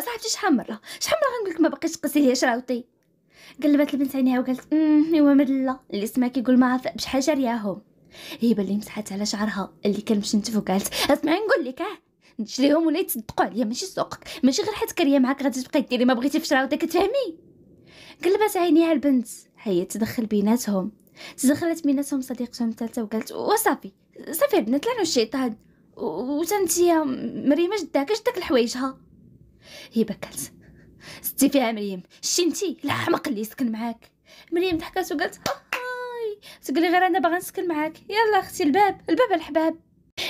صاحبتي شحال مره شحال مره غنقول لك ما بقيتش تقصي ليا شراوطي قلبات البنت عينيها وقالت ايوا مدله اللي سما كيقول ما عارفه بشحال جارياهم هي اللي مسحات على شعرها اللي كان مشنتف وقالت اسمعي نقول لك آه نشريهم ولا يتصدقوا عليا؟ ماشي سوقك ماشي غير حيت كريه معاك غادي تبقاي ديري ما بغيتي في شراوطك كتفهمي قلبات عينيها البنت هي تدخل بيناتهم تدخلت بيناتهم صديقتهم الثالثة وقالت وصافي صافي البنات لعنوا الشيطان وتنتيا مريم اش داك اش داك لحوايجها؟ هي بكات ستي فيها مريم. شتي لا حمق اللي يسكن معاك. مريم ضحكات وقالت هاي تقولي غير أنا باغا نسكن معاك. يلا أختي الباب. الباب الحباب.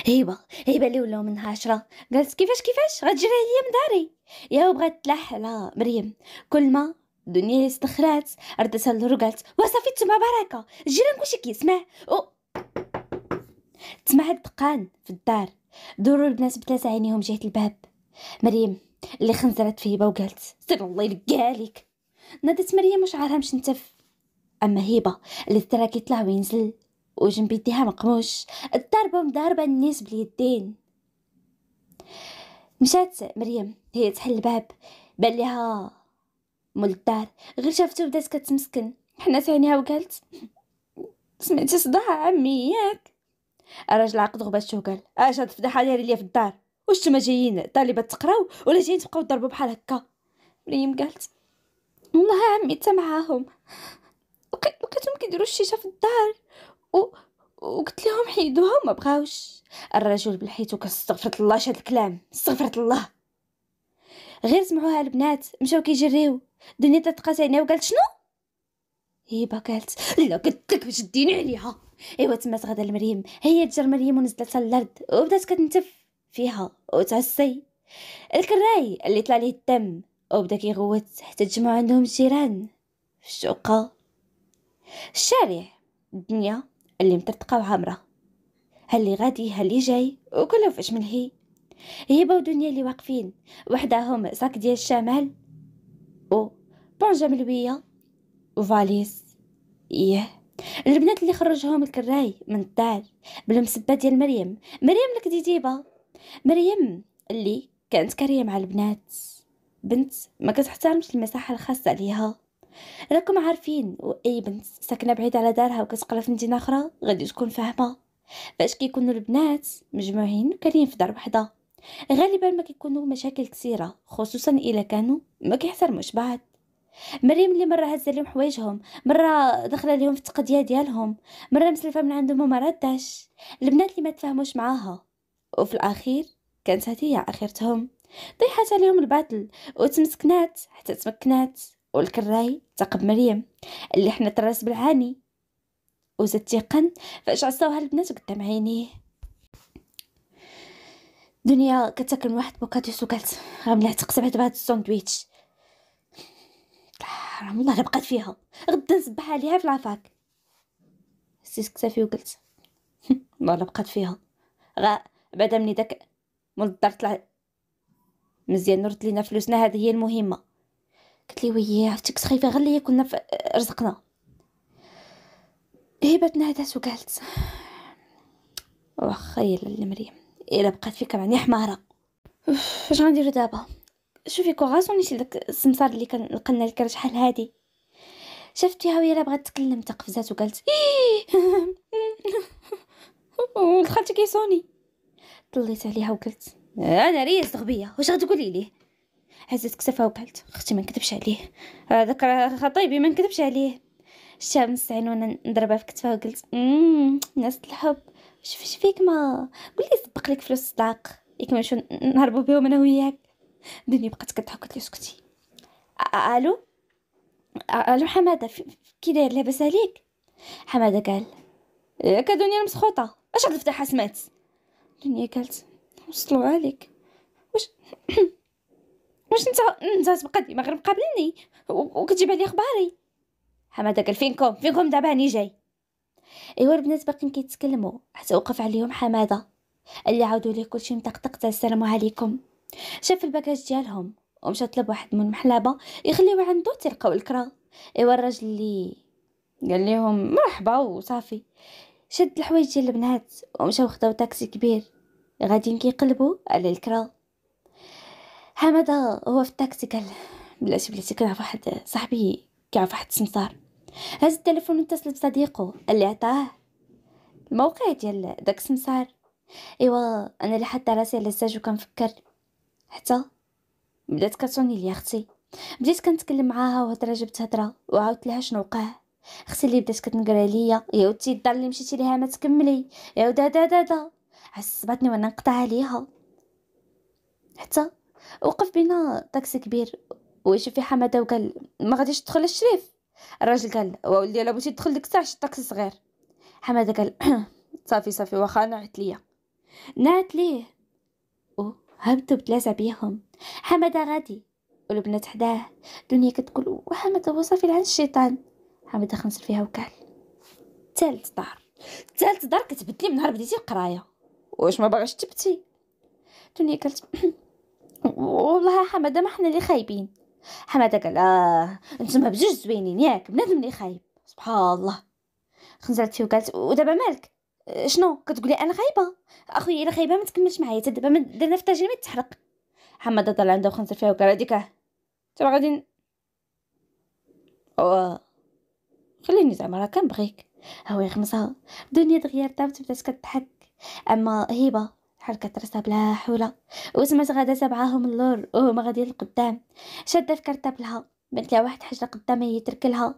هيبه هيبه اللي ولاو منها عشرة. قالت كيفاش كيفاش؟ غتجري عليا من داري. يا بغات تلح على مريم. كل ما الدنيا استخرات ردتها للرو قالت وصافي تما بركة. الجيران كلشي كيسمع. و... تسمع الدقان في الدار. دوروا البنات بثلاثة عينيهم جهة الباب. مريم اللي خنزرت في هبه وقالت سير الله يلقى عليك نادت مريم وشعرها مشنتف أما هبة اللي ترى كيطلع وينزل وجنب يديها مقموش الضربة مضاربة الناس باليدين. مشات مريم هي تحل الباب بان لها مول الدار غير شافته بدات كتمسكن. حنات عينيها وقالت سمعتي صداع عمي ياك الراجل عقد غباشته وقال أش هاد الفضيحه دايرة ليا في الدار؟ واش نتوما جايين طالبات تقراو ولا جايين تبقاو تضربوا بحال هكا؟ مريم قالت والله عمي تا معاهم. لقيتهم كيديروا الشيشة في الدار و وقلت لهم حيدوها وما بغاوش. الرجل بلحيتو كاستغفر الله شاد الكلام استغفرت الله. غير سمعوها البنات مشاو كيجريو. دنيا تتقاس عينيها وقالت شنو؟ هيبة قالت لا قلت لك باش ديني عليها. ايوا تما تغدا لمريم هي تجر مريم ونزلت على الأرض وبدات كتنتف. فيها وتعسي الكراي اللي طلع ليه الدم وبدا كيغوت حتى تجمعوا عندهم الجيران في الشقة. الشارع الدنيا اللي مطرطقه وعامرة. هاللي غادي هاللي جاي وكله فاش ملهي هبه ودنيا اللي واقفين وحداهم صاك ديال الشمال و بونجا ملوية وفاليس. إيه. البنات اللي خرجهم الكراي من الدار بالمسبة ديال مريم. مريم الكديديبه مريم اللي كانت كارية مع البنات بنت ما كتحترمش المساحة الخاصة ليها راكم عارفين واي بنت ساكنة بعيد على دارها وكتقرا في مدينة أخرى غادي تكون فاهمة. فاش كيكونوا البنات مجموعين وكاريين في دار وحدة. غالبا ما كيكونوا مشاكل كثيرة خصوصا إلا كانوا ما كيحترموش بعض. مريم اللي مرة هزه لهم حوايجهم مرة دخل لهم في التقضية ديالهم مرة مسلفة من عندهم وما رداش البنات اللي ما تفاهموش معاها. وفي الأخير كانت هذه آخرتهم. طيحت عليهم الباطل وتمسكنات حتى تمكنات والكراي تقب مريم اللي حنا تراس بالعاني. وزاد تيقن فاش عصاوها البنات قدام عينيه. دنيا كتاكل من واحد بوكاتيس وقالت غنبلع تقسم بهاد الساندويتش. حرام والله بقات فيها. غدا نصبح عليها في العفاك. سيس كتافي وقلت. والله بقات فيها. غا بعدا مني داك مول الدار طلع مزيان نرد لينا فلوسنا هذه هي المهمة. قلت لي وياه عرفتك خايفه غير ليا كنا في رزقنا. هبت نادت وقالت واخا يلا مريم إلا بقات فيك راني حمارة. اش غنديرو دابا؟ شوفي كو غاسوني شي داك السمسار اللي كان لقنا لك شحال هادي. شفتيها وهي بغات تكلم تقفزات وقالت ولد خالتي كيصوني طليت عليها وقلت أنا ريس غبيه واش غتقولي ليه هزت كتفها وقالت أختي ما نكذبش عليه. هذاك راه خطيبي ما نكذبش عليه. شاب نستعين وأنا نضربها في كتفها وقلت أمم ناس الحب. شوفي فيك ما قولي سبق لك فلوس الصداق. ما نهربوا بهم أنا وياك. دنيا بقات كضحك قالت لي أسكتي. ألو؟ ألو حمادة كي داير لاباس عليك؟ حمادة قال ياك دنيا مسخوطه اش الفتحه سمعت؟ دنيا قالت وصلوا عليك. واش واش انت انت تبقى ديما غير مقابلني وكتجيب علي اخباري حماده قال فينكم فينكم دابا هاني جاي. إيوا البنات باقيين كيتكلموا. حتى وقف عليهم حمادة. اللي عاودوا ليه كلشي مطقطق. تاع السلام عليكم. شاف الباكاج ديالهم. ومشى طلب واحد من محلابه يخليوه عنده تلقاو الكرا. إيوا الراجل اللي قال لهم مرحبا وصافي. شد الحوايج ديال البنات ومشاو خداو تاكسي كبير. غاديين كيقلبوا على الكرا. حماده هو في التاكسي؟ قال بلاتي بلاتي كنعرف واحد صاحبي كيعرف واحد السمسار هز التليفون واتصل بصديقه اللي عطاه الموقع ديال داك السمسار إيوا أنا اللي حاطه راسي على الساج وكنفكر. حتى بدات كتوني لي أختي. بديت كنتكلم معاها وهضره جبت هضره وعاودت لها شنو وقع. أختي اللي بدات كتنقر عليا يا ودتي الدار اللي مشيتي ليها ما تكملي. يا ودا دا دا دا. عصبتني وأنا نقطع عليها. حتى وقف بينا طاكسي كبير. ويشوف في حمادة وقال ما غاديش تدخل الشريف الراجل قال ولدي الا بغيتي تدخل ديك الساعة الطاكسي صغير. حمادة قال صافي صافي واخا نعت ليا. نعت ليه؟ هبطوا بتلازع بيهم. حمادة غادي. والبنات حداه. دنيا كتقول وحمادة هو صافي لعن الشيطان. حماده خنصر فيها وقال ثالث دار. ثالث دار كتبدلي من نهار بديتي القراية. واش ما باغاش تبتي؟ دنيا قالت والله حمادة ما حنا اللي خايبين. حمادة قال آه نتوما بجوج زوينين ياك بنادم اللي خايب. سبحان الله. خنزرت فيه وقالت ودابا مالك؟ شنو؟ كتقولي أنا خايبة. أخويا إلا خايبة ما تكملش معايا حتى دابا درنا في التجربه تحرق. حمادة طلع عنده وخنزر فيها وقال هذيك ترى غادي أو خليني زعما راه كنبغيك. هو يغمسها دنيا دغيا طابت بدات كتضحك أما هبة حركت راسها بلا حولة وسمعت غدا معاهم اللور وهما غاديين لقدام شادة في كرتابلها بنت لها واحد حاجة قدامها يتركلها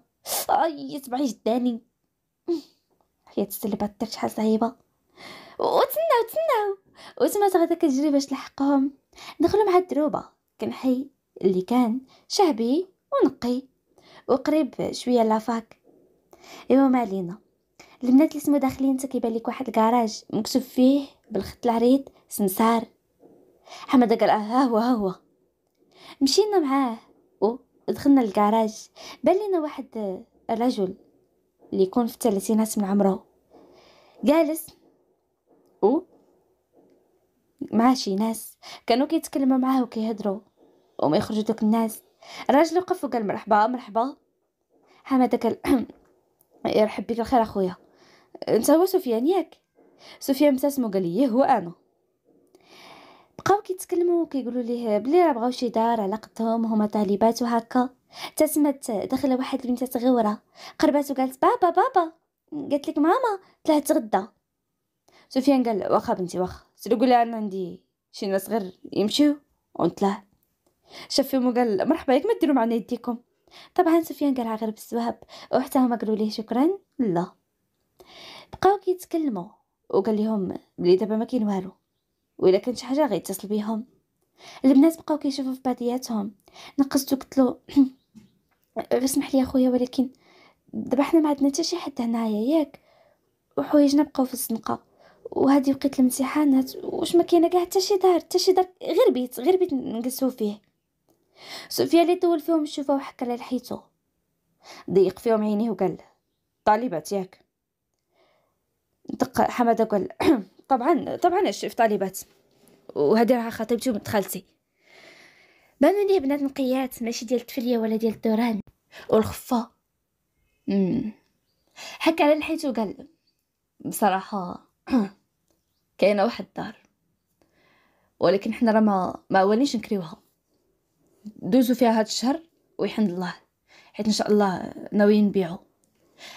أي صبعي جداني. هي تسلبات درت شحال صعيبة وتسناو تسناو وسمعت غدا كتجري باش تلحقهم دخلوا مع الدروبة كان حي اللي كان شعبي ونقي. وقريب شوية لافاك. ايوا ما علينا. البنات اللي سمو داخلين كيبان لك واحد الكراج مكتوب فيه بالخط العريض سمسار. حمد قال آه ها هو ها هو. مشينا معاه و دخلنا للكراج. بان لينا واحد الرجل اللي يكون في الثلاثينات من عمره. جالس و مع شي ناس. كانوا كيتكلموا معاه وكيهضروا وما يخرجوا دوك الناس. الراجل وقف وقال مرحبا مرحبا. حماده قال يرحب بك الخير أخويا. أنت هو سفيان ياك؟ سفيان ابتسم وقال لي هو أنا. بقاو كيتكلموا وكيقولوا ليه بلي راه بغاو شي دار على قدهم هما طالبات وهكا. تسمت دخل واحد البنت صغيرة. قربات وقالت بابا بابا. قالت لك ماما طلعت تغدى. سفيان قال واخا بنتي واخا. سير قولي أنا عندي شي ناس غير يمشيو ونطلع. شاف فيهم وقال مرحبا ياك ما ديروا معنا يديكم؟ طبعا سفيان قالها غير بالسواب وحتى هما قالوا ليه شكرا؟ لا. بقاو كيتكلموا وقال لهم بلي دابا ما كاين والو وإلا كان شي حاجة غيتصل بيهم. البنات بقاو كيشوفوا في بعضياتهم. نقصتو قلتلو اسمح لي أخويا ولكن دابا حنا ما عندنا حتى شي حد هنايا ياك؟ وحوايجنا بقاو في الزنقة. وهذه وقيت الامتحانات واش ما كاينة كاع حتى شي دار حتى شي دار غير بيت غير بيت نجلسو فيه. صوفيا اللي طول فيهم الشوفه وحكى لحيتو ضيق فيهم عينيه وقال طالبات ياك دق حمادة قال طبعا طبعا في طالبات. وهذه راه خطيبتي وبنت خالتي. بانوا ليه بنات نقيات ماشي ديال التفلية ولا ديال الدوران. والخفة. حكى على لحيتو قال بصراحة كاينة واحد الدار. ولكن حنا راه ما ما وليش نكريوها. دوزو فيها هاد الشهر ويحمد الله حيت إن شاء الله ناويين نبيعو.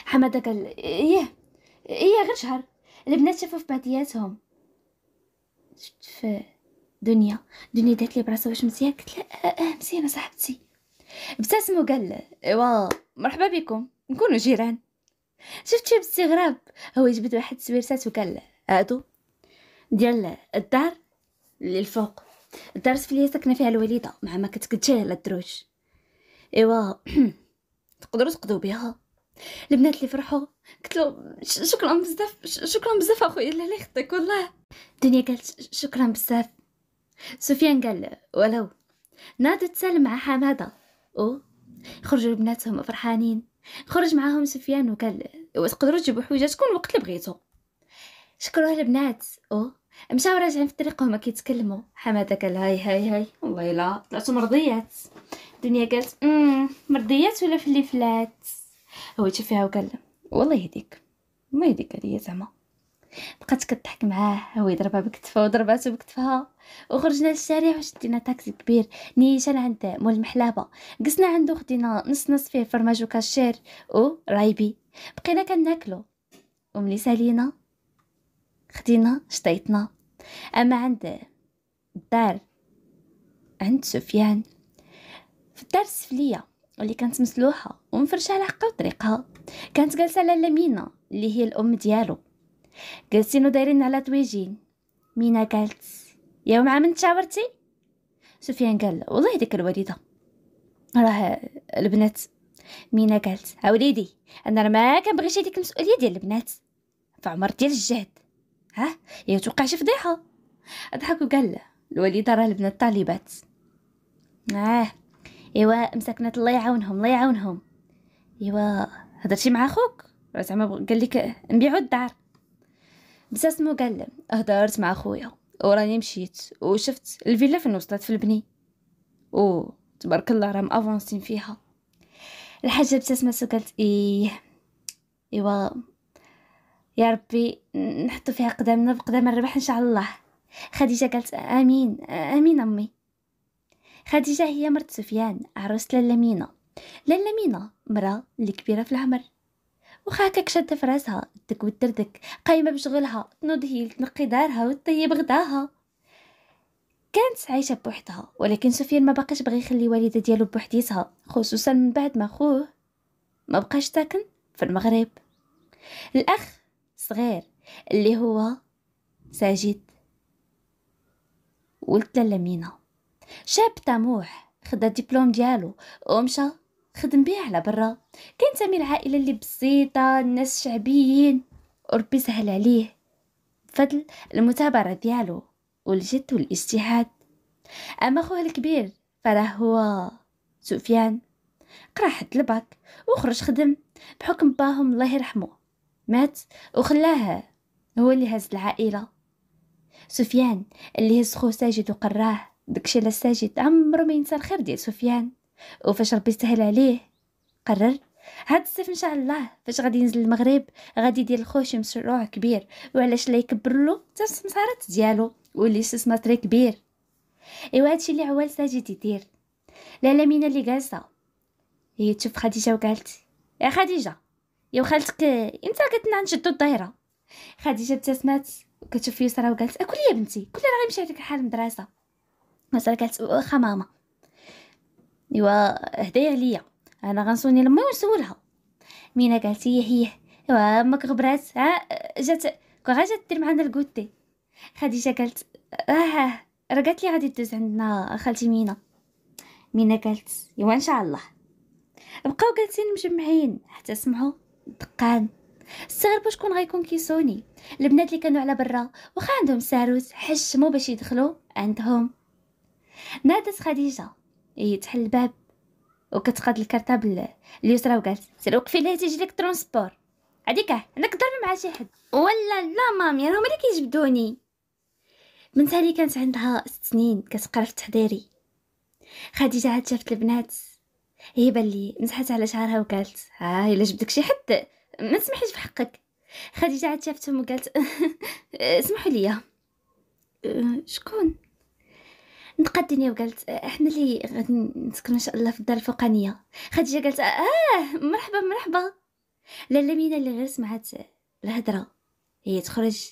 حماده قال إيه إيه غير شهر. البنات شافوا في بعضياتهم شفت في دنيا. دنيا دات لي براسها واش مزيان؟ قلت لا آه, آه، مزيانه صاحبتي ابتسم وقال إيوا مرحبا بكم. نكونوا جيران. شفت شي باستغراب؟ هو يجبد واحد السويرسات وقال هادو ديال الدار اللي الفوق الدار السفليه ساكنه فيها الوالدة مع ما على الدروج. إيوا تقدروا تقضوا بها البنات اللي فرحوا قلت له شكرا بزاف شكرا بزاف أخويا الله يخطيك والله. دنيا قالت شكرا بزاف. سفيان قال ولو ناضت تسالم مع حمادة. أو خرجوا البنات هما فرحانين. خرج معاهم سفيان وقال تقدروا تجيبوا حويجاتكم الوقت اللي بغيتو. شكرا البنات أو مشاو راجعين في الطريق وهما كيتكلموا. حماده قال هاي هاي هاي. والله لا. طلعتو مرضيات. دنيا قالت امم مرضيات ولا في اللي فلات؟ هو فيها وقال والله يهديك ما يهديك هذه زعما. بقات كضحك معاه هو يضربها بكتفها وضرباتو بكتفها. وخرجنا للشارع وشدينا تاكسي كبير. نيشان عند مول المحلابه قسنا عنده خدينا نص نص فيه فرماج وكاشير. و رايبي بقينا كناكلو. وملي سالينا خدينا شطيطنا أما عند الدار عند سفيان في الدار السفلية واللي كانت مسلوحة ومفرشه على حقها وطريقها كانت جالسة لاله مينا اللي هي الأم ديالو. جالسين ودايرين على طويجين. مينا قالت يا مع من تشاورتي؟ سفيان قال والله ديك الوالدة. راه البنات. مينا قالت ها وليدي أنا راه ما كنبغيش هذيك المسؤولية ديال البنات. في عمر ديال الجهد. ها؟ يا توقع شي فضيحة. ضحك وقال الوالده راه البنات طالبات آه إيوا مسكنات الله يعاونهم الله يعاونهم. إيوا هضرتي مع خوك زعما قال لك نبيعو الدار. ابتسم قال هضرت مع خويا وراني مشيت وشفت الفيلا فين وصلت في البني. أو تبارك الله راهم أفونسين فيها. الحاجة ابتسمت وقالت إيه إيوا يا ربي نحطو فيها قدامنا بقدام الربح إن شاء الله. خديجة قالت آمين آمين أمي. خديجة هي مرت سفيان عروس لاله مينا لاله مينا مرا اللي كبيره في العمر. وخا هكاك شادة في راسها دك والدردك قايمة بشغلها تنوض هي تنقي دارها وتطيب غداها. كانت عايشة بوحدها ولكن سفيان ما بقاش بغى يخلي والدة ديالو بوحديتها خصوصا من بعد ما خوه ما بقاش ساكن في المغرب. الأخ صغير اللي هو ساجد. ولد لاله شاب طموح خدا الدبلوم ديالو ومشى خدم بيه على برا. كان من العائله اللي بسيطة الناس شعبيين وربي سهل عليه بفضل المثابرة ديالو والجد والاجتهاد. أما خوه الكبير فراه هو سفيان قرا حد الباك وخرج خدم بحكم باهم الله يرحمه. مات وخلاه هو اللي هز العائلة. سفيان اللي هز خو ساجد وقراه داكشي على ساجد؟ عمرو ما ينسى الخير ديال سفيان. وفاش ربي سهل عليه قرر هاد الصيف إن شاء الله فاش غادي ينزل المغرب غادي يدير لخوه شي مشروع كبير. وعلاش لا يكبر له؟ حتى السمسارات ديالو واللي استثمار كبير. إيوا هادشي اللي عوال ساجد يدير. لالا مينا اللي جالسة. هي تشوف خديجة وقالت يا خديجة يا خالتك إمتى قلتنا نشدو الدايرة. خديجة ابتسمات وكتشوف يسرا وقالت أكل يا بنتي كل راه غيمشي عليك الحال المدرسة. مسرا قالت واخا ماما. أيوا هدايا عليا. أنا غنصوني لما ونسولها. مينا قالت هي هي أيوا أمك غبرات ها؟ جات كون جات دير معنا ال goûter خديجة قالت أه راه قالت لي غادي تدوز عندنا خالتي مينا. مينا قالت أيوا إن شاء الله. بقاو جالسين مجمعين حتى سمعوا دقان. استغربوا شكون غيكون كيسوني البنات اللي كانوا على برا واخا عندهم ساروت حشموا باش يدخلوا عندهم. نادت خديجة هي تحل الباب. وكتقاد ال cartable ليسرى وقالت سير وقفي لها تيجي لك transport هذيك انك ضرب مع شي حد. ولا لا مامي راهم اللي كيجبدوني بنتها اللي كانت عندها ست سنين كتقرا في التحضيري. خديجة عاد شافت البنات. هي باللي مسحت على شعرها وقالت ها الا جبدك شي حد ما تسمحيش في حقك خديجة عاد شافتهم وقالت اسمحوا لي أه، شكون؟ الدنيا وقالت إحنا اللي غادي نسكن إن شاء الله في الدار الفوقانية. خديجة قالت آه مرحبا مرحبا. لاله مينا اللي غير سمعت الهضره هي تخرج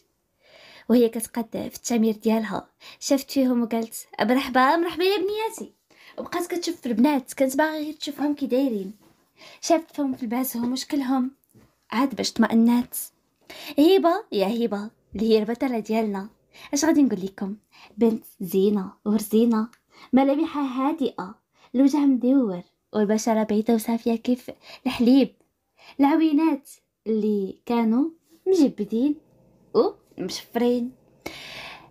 وهي كتقاد في التعمير ديالها. شافت فيهم وقالت مرحبا مرحبا يا بنياتي. وبقات كتشوف في البنات كانت باغي غير تشوفهم كي دايرين. شافت في لباسهم وشكلهم عاد باش طمأنات. هبة يا هبة اللي هي البطلة ديالنا. اش غادي نقول لكم؟ بنت زينة ورزينة. ملامحها هادئة. الوجه مدور. والبشرة بيضة وصافية كيف الحليب. العوينات اللي كانوا مجبدين ومشفرين.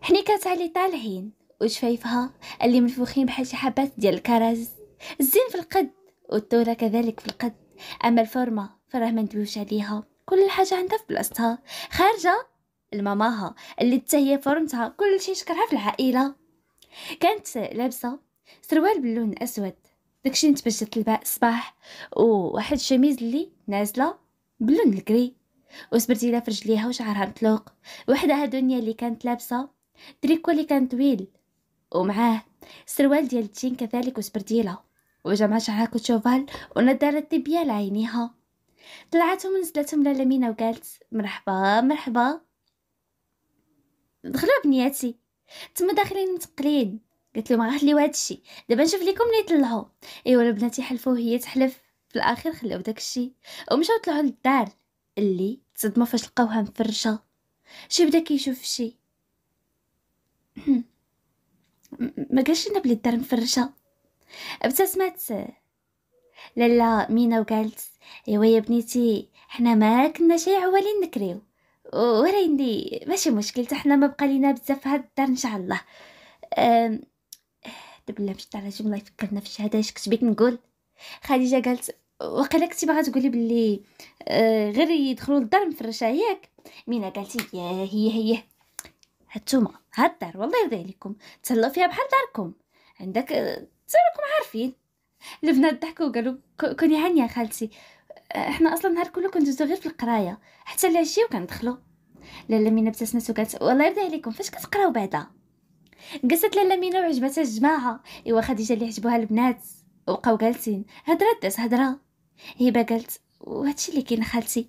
حنيكات علي طالعين وشفايفها اللي منفوخين بحال شي حبات ديال الكرز الزين في القد والتورة كذلك في القد. أما الفورمة فراه ما ندويوش عليها. كل حاجة عندها في بلاصتها. خارجة لماماها اللي حتى هي فورمتها كل شيء شكرها في العائلة. كانت لابسة سروال باللون أسود. داكشي نتبجت الصباح. وواحد الشميز اللي نازلة باللون الكري. وسبرتيلة في رجليها وشعرها مطلوق. وحدها دنيا اللي كانت لابسة. تريكو اللي كان طويل ومعاه سروال ديال التين كذلك وسبرتيلة وجمع شعرها كوتشوفال ونظارة طبية لعينيها. طلعتهم ونزلتهم لالا مينا وقالت مرحبا مرحبا. دخلوا بنياتي. تما داخلين متقلين. قلت لهم غنخليو هادشي دابا نشوف لكم اللي يطلعوا أيوا البنات يحلفوا وهي تحلف. في الآخر خلاو داكشي ومشاو طلعوا للدار اللي تصدموا فاش لقاوها مفرشة. شي بدا كيشوف شي. ما قالش لنا بلي الدار مفرشه ابتسمت لالا مينا وقالت ايوا يا بنيتي حنا ما كنا شي عوالين نكريو. وريني ماشي مشكل حنا ما بقى لينا بزاف هاد الدار إن شاء الله. دابا لا مشيت على جملة يفكرنا في الشهادة اش كنت نقول؟ خديجة قالت وقيلا كنتي باغا تقولي بلي آه غير يدخلوا للدار مفرشة ياك؟ مينا قالتي يا هي هي هانتوما هاد الدار والله يرضي عليكم. تهلاو فيها بحال داركم. عندك تراكم عارفين. البنات ضحكوا وقالوا كوني هانيه خالتي. إحنا أصلا نهار كله كندوزو غير في القراية حتى العشيه وكندخلو لالا مينا ابتسمت وقالت والله يرضي عليكم. فاش كتقراو بعدا؟ قست لالا مينا وعجبتها الجماعة. إيوا خديجة اللي عجبوها البنات. وبقاو جالسين. هضره داز هضره هبة قالت وهادشي اللي كاين خالتي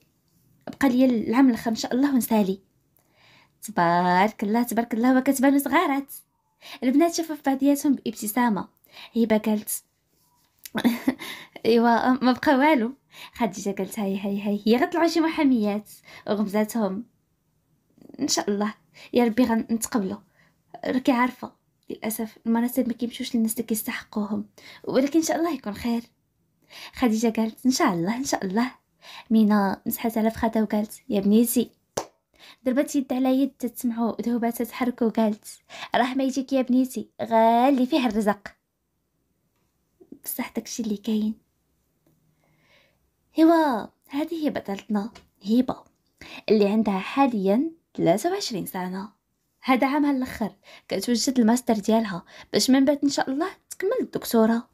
بقى ليا العام الآخر إن شاء الله ونسالي. تبارك الله تبارك الله وكتبانو صغارات البنات شافوا في بعضياتهم بإبتسامة. هبة قالت ايوا ما بقى والو. خديجة قالت هاي هاي هاي هي غطلعوا شي محاميات. وغمزاتهم إن شاء الله. يا ربي غنتقبلوا راكي عارفة للأسف المناسب ما كيمشوش للناس اللي كيستحقوهم. ولكن إن شاء الله يكون خير. خديجة قالت إن شاء الله إن شاء الله. مينا مسحت على فخاتها وقالت يا بنيتي ضربت يد على يد تسمعوا ذهبات تتحرك وقالت راه ما يجيك يا بنيتي غالي فيه الرزق. بصح داكشي اللي كاين. هوا هذه هي بطلتنا هبة اللي عندها حاليا 23 سنة. هذا عامها الآخر كتوجد الماستر ديالها باش من بعد إن شاء الله تكمل الدكتورة.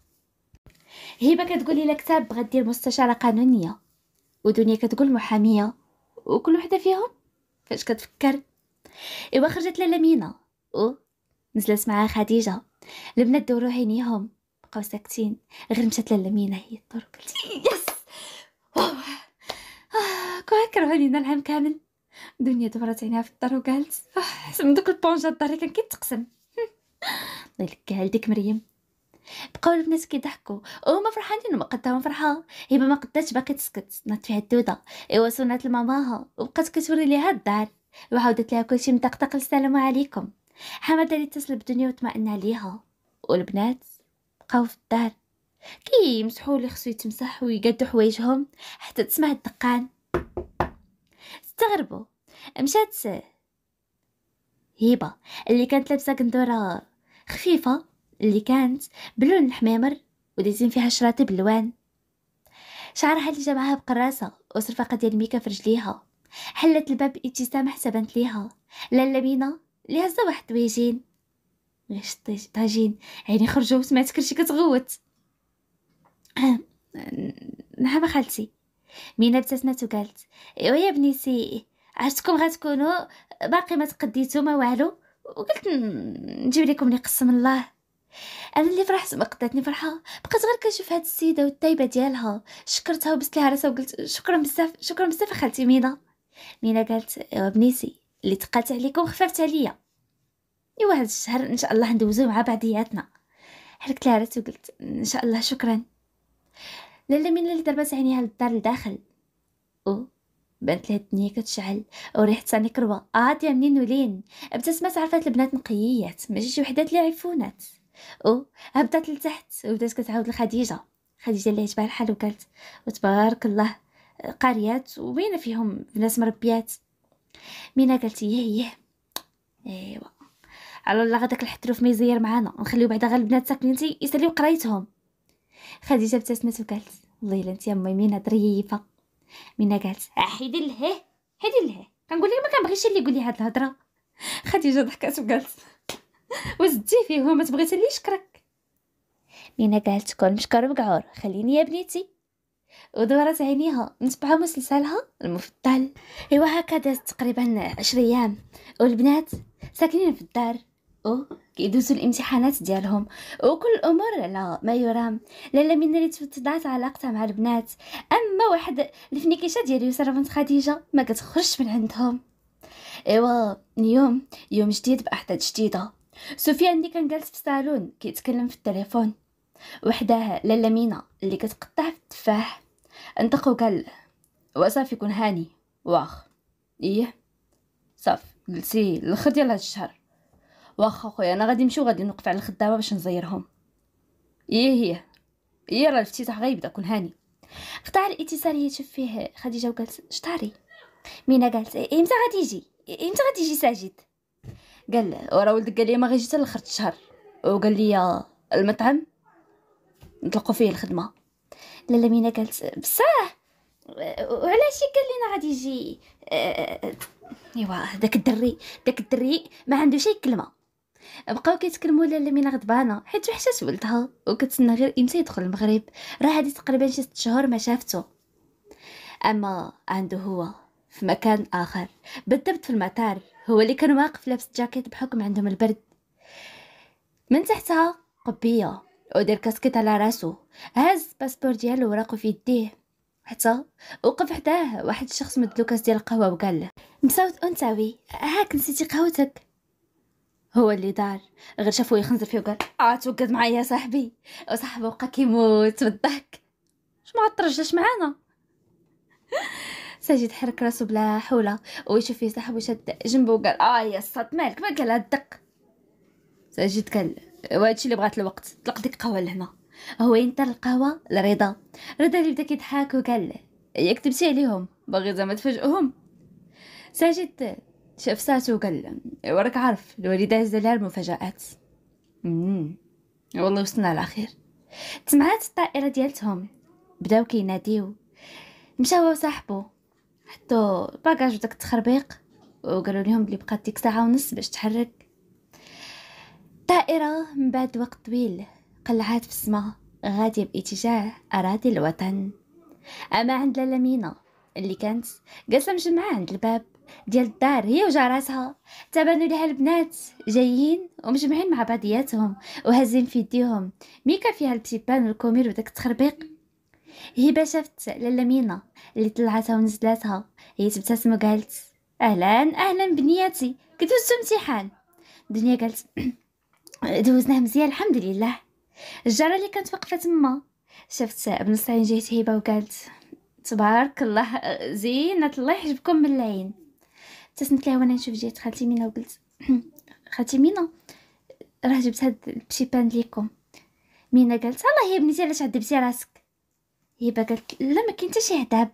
هبة كتقول لي كتاب بغات دير مستشارة قانونية. ودنيا كتقول محامية وكل وحدة فيهم؟ فاش كتفكر؟ ايوا خرجت لاله مينا و نزلت معها خديجة. البنات دورو عينيهم بقاو ساكتين. غير مشات لاله مينا هي الدور قلت yes! كون كرهوا لينا العام كامل. دنيا دورت عينيها في الدار وقالت حسن دوك البونجا الدار كان كيتقسم. الله يلقاها لديك مريم. بقاو البنات كيضحكوا. وهما فرحانين وما قداهم فرحة. هبه ما قداتش باقي تسكت نات فيها الدودة. إيوا صونات لماماها وبقات كتوري ليها الدار. وعاودت ليها كلشي مطقطق السلام عليكم. حمد اللي اتصل بدنيا وطمئن عليها. والبنات بقاو في الدار. كيمسحوا اللي خصو يتمسح ويقادوا حوايجهم حتى تسمع الدقان. استغربوا. مشات هبه اللي كانت لابسة قندورة خفيفة اللي كانت بلون الحميمر وديزين فيها شراطي باللوان شعرها اللي جمعها بقراسة وصرفقة ديال ميكا في رجليها. حلت الباب بابتسامة حسبنت ليها. لالا مينا اللي هزا واحد ويجين غيش طاجين. عيني خرجوا وسمعت كلشي كتغوت. نعم خالتي. مينا ابتسمت وقالت ايوا يا بنيتي عرفتكم غتكونوا؟ باقي ما تقديتو ما والو. وقلت نجيب لكم لي قسم الله. أنا اللي فرحت ما قداتني فرحة. بقيت غير كنشوف هاد السيدة والطيبه ديالها. شكرتها وبست لها راسها وقلت شكرا بزاف شكرا بزاف خالتي مينا. مينا قالت ايوا بنيتي اللي تقات عليكم خففت عليا. إيوا هاد الشهر إن شاء الله ندوزو مع بعضياتنا. حركت لها راسي وقلت إن شاء الله شكرا. لالا مينا اللي ضربات عينيها للدار لداخل أو بانت لها الدنيا كتشعل. وريحة ثاني كروة. عاطية منين ولين؟ ابتسمت عرفات البنات نقيات ماشي شي وحدات اللي عيفونات. أو هبطت لتحت وبدات كتعاود لخديجة. خديجة اللي عجبها الحال وقالت وتبارك الله قاريات وبين فيهم بنات مربيات. مينا قالت هي هي أيوا. على الله غداك الحتروف ما يزير معانا. نخليو بعدا غير البنات ساكنين يساليو قرايتهم. خديجة ابتسمت وقالت والله إلا انت يا أمي مينا ظريفة. مينا قالت حيدي لهيه حيدي لهيه كنقول لك ما كنبغيش اللي يقول لي هاد الهضرة. خديجة ضحكات وقالت وزدتي فيه وما تبغي اللي يشكرك. مينا قالت كون مشكر بقعور خليني يا بنيتي. ودورت عينيها نتبعها مسلسلها؟ المفضل. إيوا هكا دازت تقريبا عشر أيام. والبنات ساكنين في الدار. أو كيدوزوا الامتحانات ديالهم. وكل الأمور على ما يرام. لالا من اللي تفضلت علاقتها مع البنات. أما واحد الفنيكيشة ديال يسرا بنت خديجة ما كتخرجش من عندهم. إيوا اليوم يوم جديد بأحداث جديدة. سفيان اللي كان جالس في الصالون كيتكلم في التليفون. وحداه لالا مينا اللي كتقطع في التفاح. انطق وقال وصافي يكون هاني. واخ إيه؟ صافي قلتي الآخر ديال هاد الشهر. واخا خويا أنا غادي نمشي وغادي نوقف على الخدامة باش نزيرهم. إيه هي إيه راه الافتتاح غيبدا كون هاني. قطع الاتصال يشوف فيه خديجة وقالت شطاري. مينا قالت إمتى غادي يجي؟ إمتى غادي يجي ساجد؟ قال ورا ولدك؟ قال لي ما غيجي حتى لآخر الشهر وقال لي المطعم نطلقوا فيه الخدمة. لالا مينا قالت بصح وعلاش قال لنا غادي يجي؟ ايوا داك الدري داك الدري ما عنده شي كلمة. بقاو كيتكلموا لالا مينا غضبانه حيت وحشات ولدها وكتسنى غير إمتى يدخل المغرب. راه هادي تقريبا شي ست شهور ما شافته. أما عنده هو في مكان آخر بالضبط في المطار. هو اللي كان واقف لابس جاكيت بحكم عندهم البرد. من تحتها قبية ودير كاسكيت على راسو هز passeport ديالو وراقو في يديه. حتى وقف حداه. واحد الشخص مدلو كاس ديال القهوة وقال له بصوت أنثوي. هاك نسيتي قهوتك. هو اللي دار. غير شافو يخنزر فيه وقال آه توقد معايا صاحبي. وصاحبه بقى كيموت بالضحك ترجعش معانا؟ ساجد حرك راسو بلا حولة. ويشوف فيه صاحبو شد جنبه وقال آه يا الصوت مالك ما قال الدق ساجد قال وهادشي اللي بغات الوقت طلق ديك القهوة لهنا. هو ينطر القهوة لرضا. رضا اللي بدأ كيضحك وقال له ياك تبتي عليهم باغي زعما تفاجئهم. ساجد شاف ساعته وقال وراك عارف الوالدة هزة لها المفاجآت. والله وصلنا على خير تسمعات الطائرة ديالتهم بداو كيناديو. مشى هو وصاحبو حطو باكاج وداك التخربيق وقالوا لهم بلي بقات ديك ساعة ونص باش تحرك. الطائره من بعد وقت طويل قلعات في السماء غادية باتجاه أراضي الوطن. أما عند لالا مينا اللي كانت جالسة مجمعة عند الباب ديال الدار هي وجاراتها تبانوا لها البنات جايين ومجمعين مع بعضياتهم وهازين في يديهم. ميكا فيها البتيبان والكومير وداك التخربيق. هبه شافت لالا مينا اللي طلعتها ونزلاتها هي تبتسم وقالت أهلا أهلا بنياتي كدوزتو امتحان. دنيا قالت دوزناه مزيان الحمد لله. الجارة اللي كانت واقفة تما شفت ابن الصعين جهه هبه وقالت تبارك الله زينة الله يحجبكم من العين. ابتسمت لها وأنا نشوف جهه خالتي مينا وقلت خالتي مينا راه جبت هاد البشيبان ليكم. مينا قالت الله يا بنتي علاش عذبتي راسك؟ هبه قالت لا ما كاين حتى شي عذاب.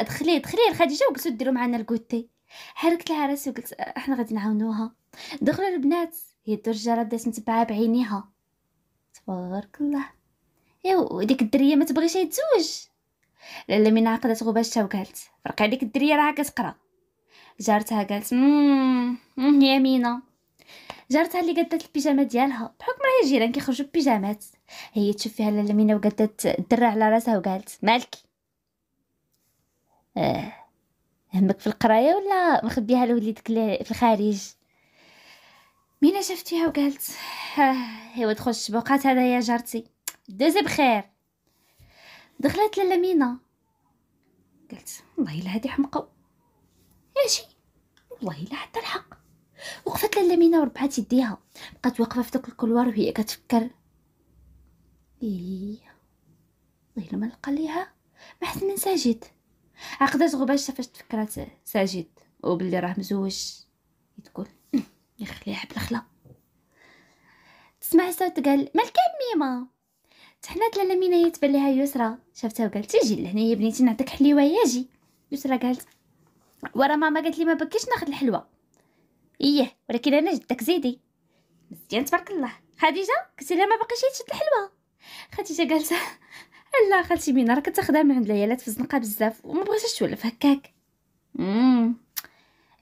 دخلي دخلي الخديجه وقلتو ديروا معنا الكوتي. حركت لها راسي وقلت إحنا غادي نعاونوها. دخلوا البنات هي الدرجه بدات متبعه بعينيها. تبارك الله. ايوا ديك الدرية ما تبغيش يتزوج لالا من عقدت غباشتها وقالت فرق عليك الدرية راه كتقرا. جارتها قالت يا مينا. جارتها اللي قدات البيجامة ديالها بحكم راهي الجيران كيخرجوا بيجامات هي تشوف فيها لالا مينا وقدات الدرة على راسها وقالت مالك؟ آه همك في القراية ولا مخبيها لوليدك في الخارج؟ مينا شفتيها وقالت ايوا دخل الشبوقات هذا يا جارتي. دوزي بخير. دخلت لالا مينا. قلت والله إلا هادي حمقى. ياجي والله إلا حتى الحق. وقفت لالا مينا وربعات يديها. بقات واقفة في داك الكلوار وهي كتفكر. إيه والله الا ما لقى ليها ما احسن من ساجد عقدات غباش فاش تفكرات ساجد. وبلي راه مزوج. تقول يخليها بالخلا تسمع صوت قال مالك ميمه تحنات لالا مينا تبان ليها يسرى. شافتها وقالت تجي لهنا يا بنيتي نعطيك حليوة ياجي يسرى قالت ورا ماما قالت لي ما بكيش ناخذ الحلوة. إيه ولكن أنا جدك زيدي. مزيان تبارك الله. خديجة قلت لها ما باقيش تشد الحلوة. خديجة قالت لا خالتي مينا راه كتاخدها من عند العيالات في الزنقه بزاف وما بغيتش تولف هكاك. امم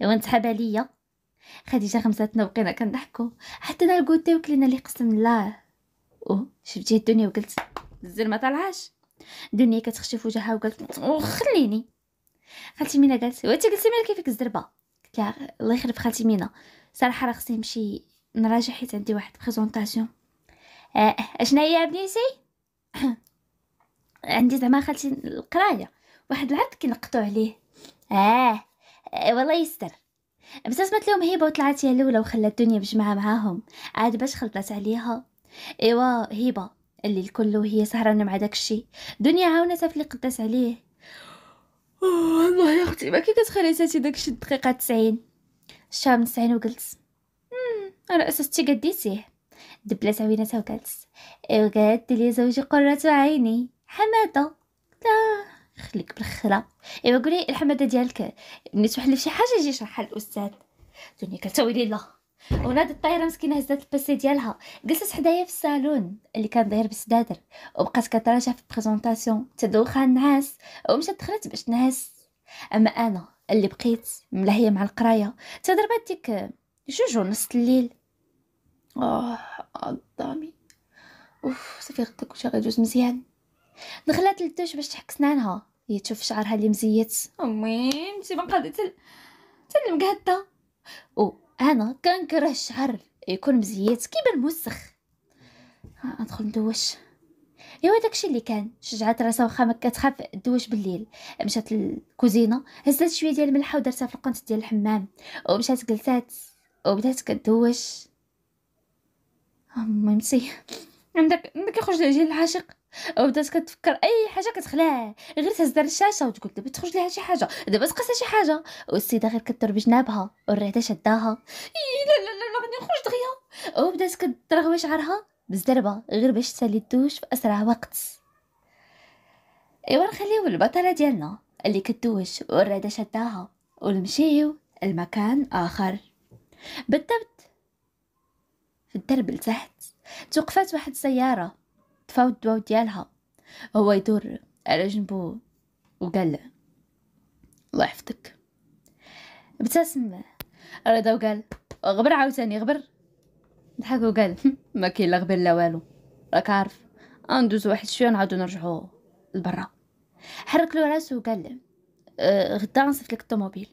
إيوا نسحبها ليا خديجة خمساتنا بقينا كنضحكوا حتى أنا الكوتي وكلينا اللي قسم الله. أو شفتي الدنيا وقلت الزر ما طلعاش دنيا كتخشي وجهها وقالت خليني. خالتي مينا قالت وانت قلتي مالك كيفك الزربة؟ لها الله يخلف خالتي مينا صراحة راه خصني نمشي نراجع حيت عندي واحد présentation آه اشنا هي بنيتي عندي زعما خالتي القرايه واحد العرض كينقطو عليه آه, آه والله يستر ابتسمت لهم هبه وطلعت هي الاولى وخلات الدنيا بجمعه معاهم عاد باش خلطت عليها ايوا هبه اللي الكل وهي سهرانه مع داك الشيء دنيا عاونتها في اللي قداس عليه والله يا أختي ما كي كتخلي داك داكشي الدقيقه 90 شام 90 وقلت. أنا أسستي قديتيه. دبلت عوينتها وقالت وقالت لي زوجي قرة عيني. حمادة. لا خليك بالخرا ايوا قولي الحمادة ديالك. ملي توحل في شي حاجة يجي يشرحها الاستاذ دنيا ويلي لا. ونادي الطايرة مسكينة هزات ال PC ديالها. جلست حدايا في الصالون اللي كان داير بالسدادر وبقات كتراجع في ال présentation. تدوخها النعاس. ومشات دخلت باش تنعس. أما أنا اللي بقيت ملهيه مع القراية. تضربات ديك جوج ونص الليل. آه عظامي أوف صافي غدا كلشي غيدوز مزيان. دخلت للدوش باش تحك سنانها هي تشوف شعرها اللي مزيت. أمي مشي ما قادت تل المقهده أو أنا كنكره الشعر يكون مزيت كيبان موسخ ندخل ندوش. إيوا داكشي اللي كان شجعت راسها واخا ما كتخاف دوش بالليل. مشات للكوزينة هزات شوية ديال الملحه ودرتها في القنت ديال الحمام. ومشات جلسات وبدات كدوش. ميمتي عندك عندك يخرج جيل العاشق؟ وبدات كتفكر أي حاجة كتخلع غير تهز الشاشة وتقول دابا تخرج لها شي حاجة دابا تقصها شي حاجة. والسيدة غير كدور بجنابها والرعده شداها. لا لا لا غادي نخرج دغيا. وبدات كترغوي شعرها بزربة غير باش تسالي الدوش في أسرع وقت. أيوا نخليو البطلة ديالنا اللي كدوش والرعده شداها ونمشيو المكان آخر. بالضبط. في الدرب لتحت توقفات واحد السيارة. طفاو الدواو ديالها. هو يدور على جنبو وقال الله يحفظك. ابتسم رضا وقال غبر عاوتاني غبر. ضحك وقال ما كاين لا غبر لا والو. راك عارف ندوز واحد شوية نعاودو نرجعو لبرا. حرك له راسو وقال أه غدا نصيفط لك الطوموبيل.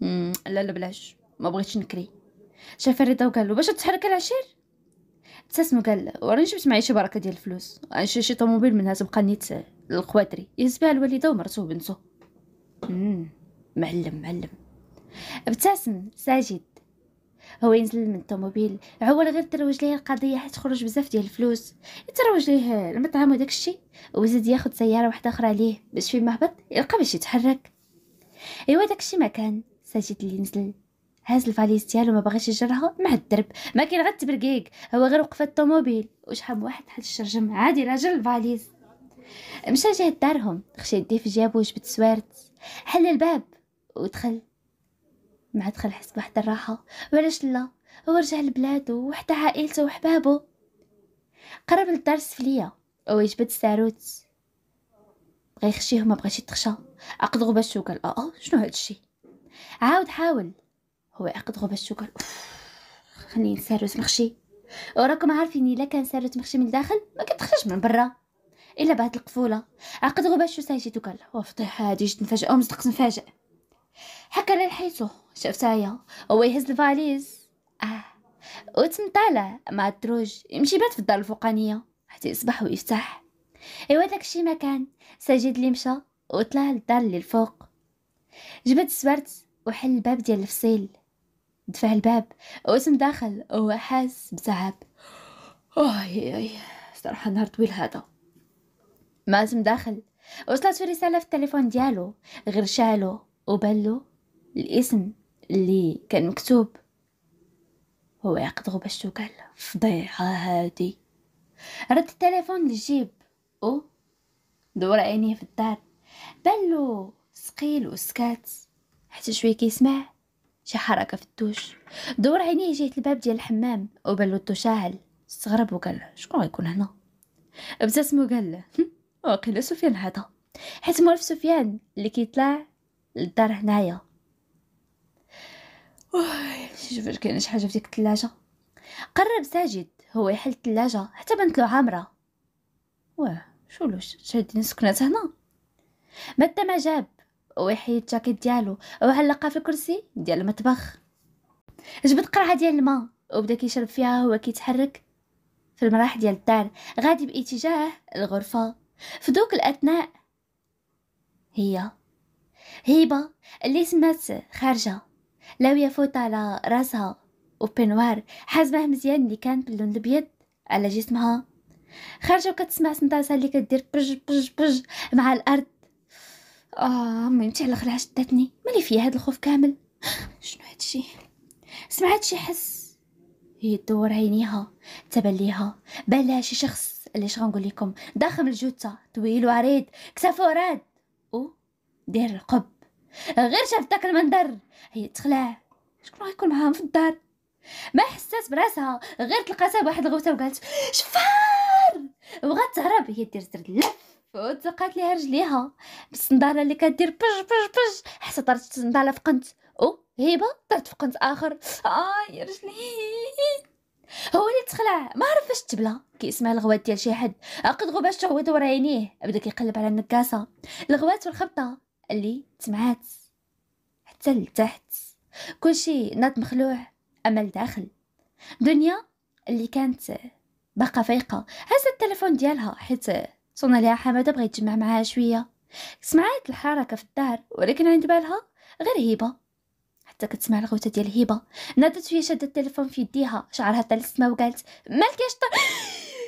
لا لا بلاش. ما بغيتش نكري. شاف رضا وقال له باش تحرك العشير؟ ابتسم وقال وراني جبت معايا شي بركة ديال الفلوس؟ غنشري شي طوموبيل منها تبقى نيت الخواتري. يهز بها الوالده ومرته وبنته معلم معلم. ابتسم ساجد. هو ينزل من الطوموبيل. عول غير تروج ليه القضية حيت خرج بزاف ديال الفلوس. يتروج ليه المطعم وداك الشيء وزيد ياخد سيارة واحدة أخرى عليه باش في مهبط يلقى باش يتحرك. أيوا داك الشيء ما كان ساجد اللي نزل هاز الفاليز ديالو ما بغاش يجرها؟ مع الدرب. ما كاين غير التبرقيق هو غير وقف الطوموبيل وشحال واحد حل الشرجم؟ عادي راجل الفاليز مشى جهة دارهم. خشى يديه في جيبو وجبد السوارت حل الباب. ودخل. مع دخل حس بواحد الراحة. وعلاش لا؟ هو رجع لبلادو وحتى عائلته وحبابو قرب للدار السفلية. ويجبد الساروت. بغا يخشيه ما بغاش يتخشى. عقد وقال آه آه شنو هادشي عاود حاول. هو عقد غباش وقال خليني ساروت مخشي. وراكم عارفين الا كان ساروت مخشي من الداخل ما كتخرج من برا. إلا بعد القفولة. عقد غباش سايجي وقال وفضيحه هادي جيت نفاجئ مصدق نفاجئ. حكى لحيته. شفتها هي هو يهز الفاليز. آه. وتم طالع مع الدروج يمشي يبات في الدار الفوقانية. حتى يصبح ويفتح. إيوا داكشي ما كان. ساجد اللي مشى. وطلع للدار اللي الفوق. جبد السبرت وحل الباب ديال الفصيل. دفع الباب وسم داخل وهو حاس بتعب أوه اي صراحة نهار طويل هذا. ما سم داخل؟ وصلت رسالة في التليفون ديالو غير شالو وبلو الاسم اللي كان مكتوب. هو يقدغ باش قال فضيحة هادي. رد التليفون للجيب أو دور عينيه في الدار. بلو سقيل وسكات. حتى شوية كيسمع. شي حركة في الدوش. دور عينيه جهه الباب ديال الحمام وبلو الدو شاعل استغرب وقال شكون غيكون هنا؟ ابتسم وقال له واقيلا سفيان هذا. حيت مولف سفيان اللي كيطلع للدار هنايا. شوف كاين شي حاجة في ديك الثلاجة. قرب ساجد هو يحل الثلاجة حتى بانت له عامرة. واه شولوش شادين سكنات هنا؟ متى ما جاب ويحيد الجاكيت ديالو. وعلقها في الكرسي ديال المطبخ. جبد قرعة ديال الماء وبدا كيشرب فيها وهو كيتحرك في المراح ديال الدار. غادي باتجاه الغرفة. في دوك الأثناء هي هيبة اللي سمات خارجة. لاويه فوطة على راسها وبنوار حازمه مزيان اللي كان باللون الأبيض على جسمها. خارجة وكتسمع سنطاسه اللي كدير بج بج بج مع الأرض. آه ميمتي على خلعه شدتني. مالي فيا هاد الخوف كامل؟ شنو هادشي سمعت شي حس هي تدور عينيها تبان ليها. بان لها شي شخص اللي غنقول لكم. ضخم الجثة طويل وعريض كتافو راد أو داير القب. غير شافت داك المنظر. هي تخلع. شكون غيكون معاهم في الدار؟ ما حسات براسها. غير تلقاتها بواحد الغوته وقالت شفار! وغات تهرب. هي دير زر لف وتلقات ليها رجليها. بالصندالة اللي كدير بج بج بج حتى طرت الصندالة في قنت. أو هيبة طرت في قنت آخر. يا رجلي. هو اللي تخلع. ما عرف تبلا كيسمع الغوات ديال شي حد. عقد غو باش تعوض ورا عينيه. بدا كيقلب على النكاسه الغوات والخبطة اللي سمعات حتى لتحت. كلشي ناط مخلوع. اما لداخل دنيا اللي كانت باقا فايقة. هزت التليفون ديالها حيت صونا ليها حماده بغا يتجمع معاها شوية. سمعت الحركة في الدار ولكن عند بالها غير هبه حتى كتسمع الغوتة ديال هبه نادت وهي شادة التليفون في يديها. شعرها طال السما وقالت مالك يا شطر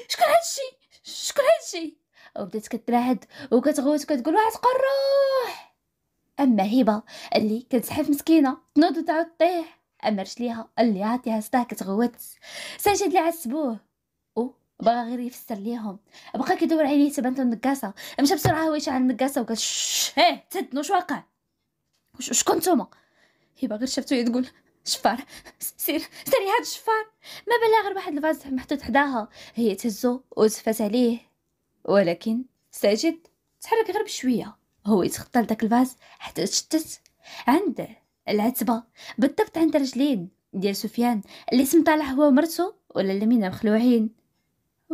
شكون هادشي شكون هادشي وبدات كترعد وكتغوت وكتقول واحد قروح! أما هبه اللي كتزحف مسكينة تنوض وتعاود طيح أما رجليها اللي عاطيها صداع كتغوت. ساجد اللي عصبوه بغا غير يفسر ليهم. بقى كيدور عينيه تبانت النقاصه مشى بسرعة هو يشعل النقاصه وقال شش إيه تسد واش واقع. شكون نتوما هبه غير شفتو تقول شفار سير سيري هاد الشفار ما بلا غير واحد ال vase محطوط حداها. هي تهزو وزفات عليه. ولكن ساجد تحرك غير بشوية. هو يتخطى لداك ال vase حتى تشتت عند العتبة. بالضبط عند رجلين. ديال سفيان اللي سم طالع هو ومرتو ولا لمينا مخلوعين.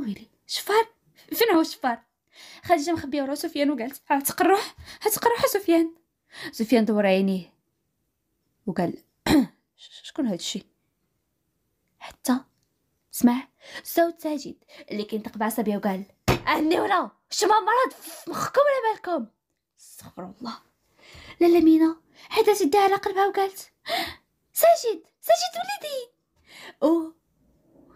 ويلي شفار؟ فين هو شفار؟ خديجة مخبية ورا سفيان وقالت هتقروح هتقروح سفيان؟ سفيان دور عينيه وقال شكون هاد الشي؟ حتى سمع صوت ساجد اللي كينطق بعصبيه وقال أني ولا شما مرض مخكم ولا بالكم استغفر الله. لالا مينا حدت يديها على قلبها وقالت ساجد ساجد وليدي أو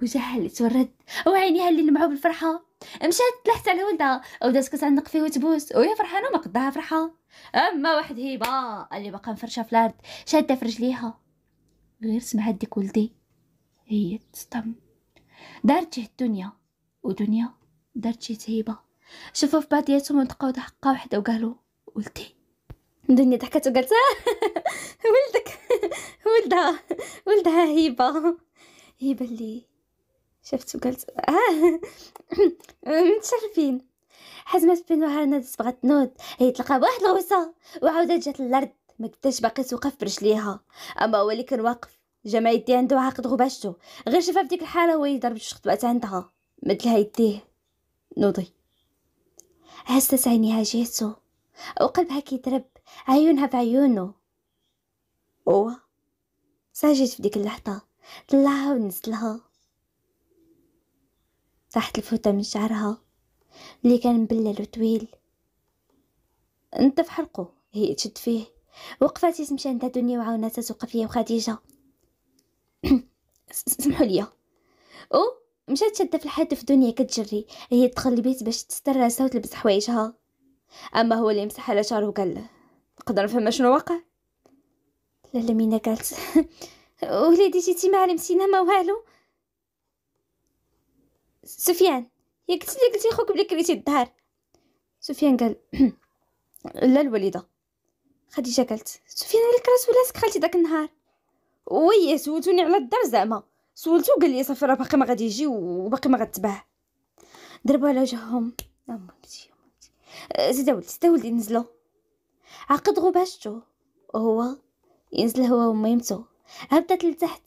وجهها اللي تورد. وعينيها اللي لمعوا بالفرحة. مشات تلحت على ولدها. وبدات كتعنق فيه وتبوس. وهي فرحانة ما قدها فرحة. أما واحد هيبة اللي باقا مفرشة في الأرض شادة في رجليها. غير سمعت ديك ولدي. هي تصطم دارت جهة الدنيا ودنيا دارت جهة هيبة. شوفوا في بعضياتهم ونتقاو ضحكة وحدة وقالوا ولدي. دنيا ضحكت وقالت ولدك ولدها ولدها هيبة. هيبة اللي شفت وقالت آه. متشرفين. حزمت بين وهر نادت بغات تنوض. هي تلقى بواحد الغوصة. وعاودت جات للأرض. ما قداش باقي توقف برجليها. أما هو اللي كان واقف. جمع يديه عنده عاقد غباشتو غير شافها في ديك الحالة وهي ضرب شي خطبات عندها. مدلها يديه. نوضي. هزت عينيها جهتو وقلبها كيضرب عيونها في عيونو هو ساجد في ديك اللحظة. طلعها ونزلها. تحت الفوطة من شعرها اللي كان مبلل وطويل. أنت في حلقه هي تشد فيه. وقفات تمشي عندها دنيا وعاوناتها توقف فيا وخديجة. سمحوا لي. أو مشات شادة في الحد في دنيا كتجري. هي تدخل البيت باش تستر راسها وتلبس حوايجها. أما هو اللي مسح على شعره وقال نقدر نفهم شنو واقع؟ لالا مينا قالت وليدي جيتي ما علمتينا ما والو سفيان يا قلت لي قلتي خوك بلي كريتي الدار سفيان قال لا الوالدة. خديجة قالت سفيان وليك راه سولاتك خالتي داك النهار. oui سولتوني على الدار زعما. سولتو قال لي صافي راه باقي ما غادي يجي وباقي ما غتباع ضربوا على وجههم. امتي زيدا ولدي زيدا ولدي نزلوا عقد غباشتو وهو ينزل هو وميمتو هبطت لتحت.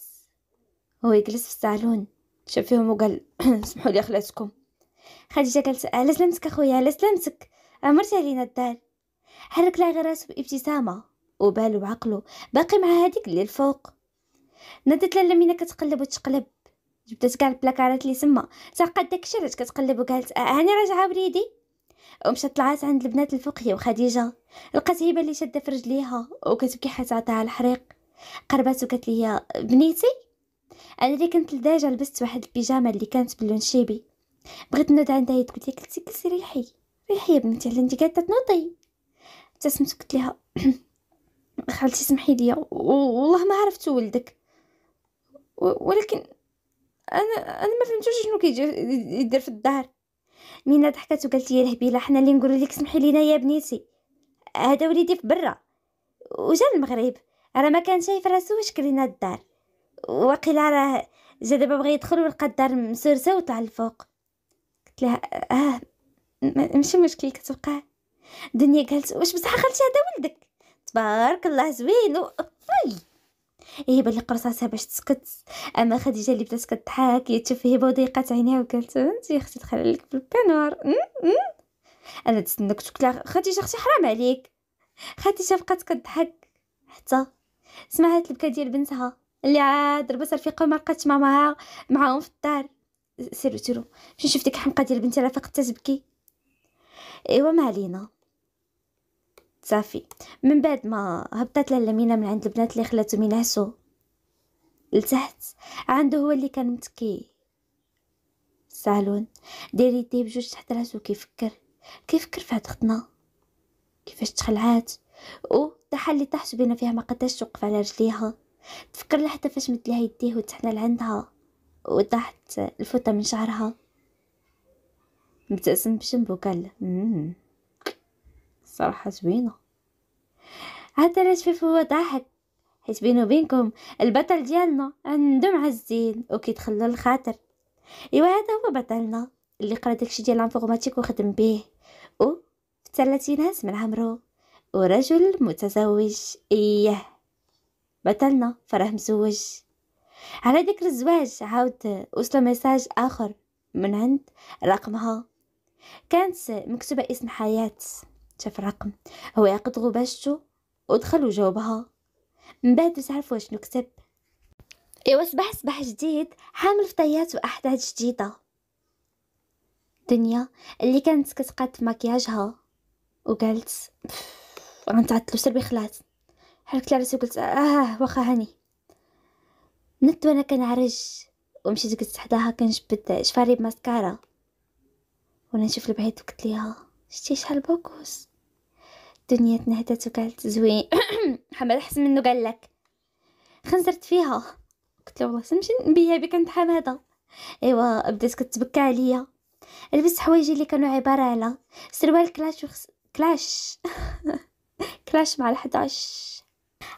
هو يجلس في الصالون. شاف فيهم وقال سمحوا لي خلاتكم خديجة قالت على سلامتك أخويا؟ على سلامتك عمرتي علينا الدار حرك لها غير راسو بابتسامة وبالو وعقلو باقي مع هذيك اللي الفوق. نادت لاله مينا كتقلب وتقلب جبدت كاع البلاكارات اللي سما. تعقد داكشي علاش كتقلب؟ وقالت هاني راجعة وليدي. ومشات طلعت عند البنات الفوق هي وخديجة. لقات هبة اللي شادة في رجليها وكتبكي حتى عطاها الحريق. قربات وقالت لي بنيتي؟ أنا اللي كنت لداجه لبست واحد البيجامة اللي كانت باللون شيبي بغيت نوض عندها قلت لي قلتي قلتي ريحي ريحي يا بنتي على انت قاعدة تنوضي. ابتسمت قلت لها خالتي سمحي لي والله ما عرفت ولدك. ولكن أنا أنا ما فهمتوش شنو كيجي يدير في الدار مينا ضحكت وقالت لي الهبيله حنا اللي نقول لك سمحي لينا يا بنيتي. هذا وليدي في برا وجا المغرب. راه ما كان شايف راسو واش كرينا الدار وقيلا راه جا دابا بغى يدخل ولقى الدار مسورسه وطلع الفوق قلت لها آه ماشي مشكل كتوقع دنيا قالت واش بصح خالتي هذا ولدك؟ تبارك الله زوين و... هي بلي قرصاتها باش تسكت. أما خديجة اللي بدات كتضحك هي تشوف هبه وضيقات عينيها وقالت انت يا أختي دخل لك في ال baignoire أنا تسنك قلت خديجة أختي حرام عليك. خديجة بقات كتضحك. حتى سمعت البكا ديال بنتها. اللي عاد ربات رفيقه ما لقاتش ماماها معاهم في الدار. سيرو سيرو مشي شفت ديك الحمقى ديال بنتي؟ راه فقدت تبكي ايوا ما علينا. صافي. من بعد ما هبطت لاله مينا من عند البنات اللي خلاتهم ينعسوا لتحت عنده هو اللي كان متكي. الصالون داير يديه بجوج تحت راسو كيفكر كيفكر في هاد ختنا كيفاش تخلعات؟ و طاح اللي طاحت بينا فيها ما قداش توقف على رجليها. تفكر لحتى فاش مد لها يديه وتحنا لعندها وطاحت الفوطة من شعرها. مبتسم بجنبو قال صراحة زوينة. حتى علاش هو ضاحك. حيت بينو وبينكم البطل ديالنا عنده غمازين وكيدخل الخاطر إيوا هذا هو بطلنا اللي قرا داكشي ديال l'informatique وخدم به و في الثلاثينات من عمرو ورجل متزوج. اييه بطلنا فرح مزوج. على ذكر الزواج عاود وصل message آخر من عند رقمها. كانت مكتوبة اسم حياة شاف الرقم. هو يعقد غباشته ودخل وجاوبها من بعد تعرفوا واش نكتب. إيوا صباح صباح جديد. حامل فطيات وأحداث جديدة. دنيا اللي كانت كتقاد في مكياجها. وقالت غنتعطلو سربي خلات حركت لراسي وقلت آه واخا هاني. نت وأنا كنعرج ومشيت قلت حداها كنجبد شفاري بماسكارا. وأنا نشوف البعيد وقلت ليها شتي شحال بوكوس الدنيا تنهدت وقالت زوين. حمد أحسن منه قال لك. خنزرت فيها. قلت له والله سنمشي نبيها بك عند حماده إيوا بدات كتبكى عليا. لبست حوايجي اللي كانوا عبارة على سروال كلاش وخس... كلاش. كلاش مع ال11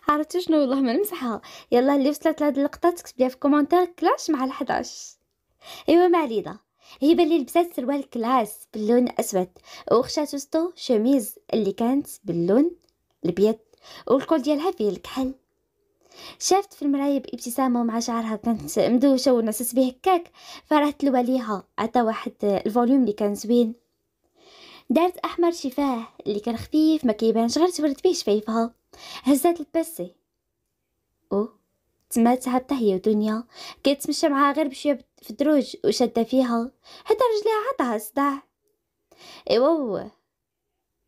عرفتوا شنو؟ والله ما نمسحها. يلا اللي وصلت لهاد اللقطة تكتب لي في commentaire كلاش مع ال11 أيوا ما علينا. هي بلي لبست سروال classe باللون أسود وخشات وسطو شميز اللي كانت باللون الأبيض وال col ديالها فيه الكحل. شافت في المراية بابتسامة ومع شعرها كانت مدوشة ونسس به هكاك فرحت لواليها عطا واحد ال volume اللي كان زوين. دارت أحمر شفاه اللي كان خفيف ما كيبانش غير تورد به شفايفها هزات الباسي أو تما تعبت هي ودنيا. كيتمشى معاها غير بشوية في الدروج وشادة فيها. حتى رجليها عطاها صداع. إيوا.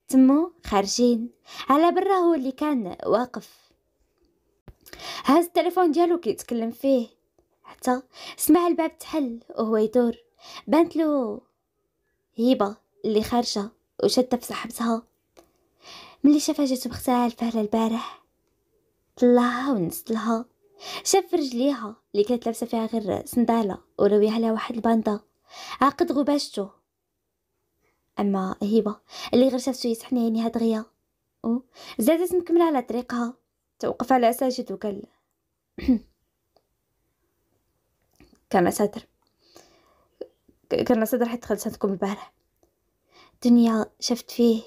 تمو خارجين. على برا هو اللي كان واقف. هاز التليفون ديالو كيتكلم فيه. حتى سمع الباب تحل وهو يدور. بانت له هيبة اللي خارجة وشادة في صاحبتها. ملي شافها جاتو بختها الفهله البارح طلعها ونزلها شاف رجليها اللي كانت لابسة فيها غير سنداله ورويها عليها واحد الباندا عقد غباشته. أما هبة اللي غير شافتو يسحن عينيها دغيا زادت مكملة على طريقها توقف على ساجد وقال كان صدر. كان صدر حتى خلصتكم البارح. دنيا شفت فيه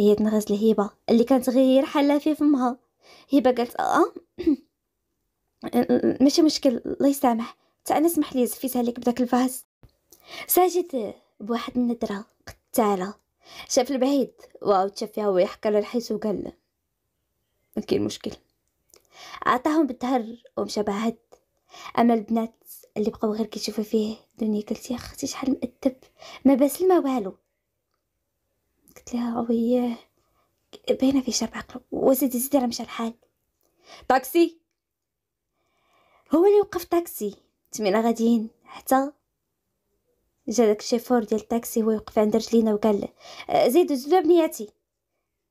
هي تنغز لهيبة اللي كانت غير حلا في فمها. هبة قالت آه ماشي مشكل الله يسامح. تا أنا اسمح لي زفيت عليك بداك الفاز ساجد بواحد الندرة قتالة. شاف البعيد وعاود شاف فيها ويحكى للحيس وقال كاين مشكل. عطاهم بالدهر ومشى بعد. أما البنات اللي بقاو غير كيشوفوا فيه دنيا قلت يا أختي شحال مؤدب. ما باس ما والو. قلت لها وياه باينه في شرب عقله وزيد زيد راه مشى الحال طاكسي هو اللي وقف طاكسي تمينا غاديين حتى جا داك الشيفور ديال الطاكسي هو يوقف عند رجلينا وقال أه، زيدوا زيدوا بنياتي.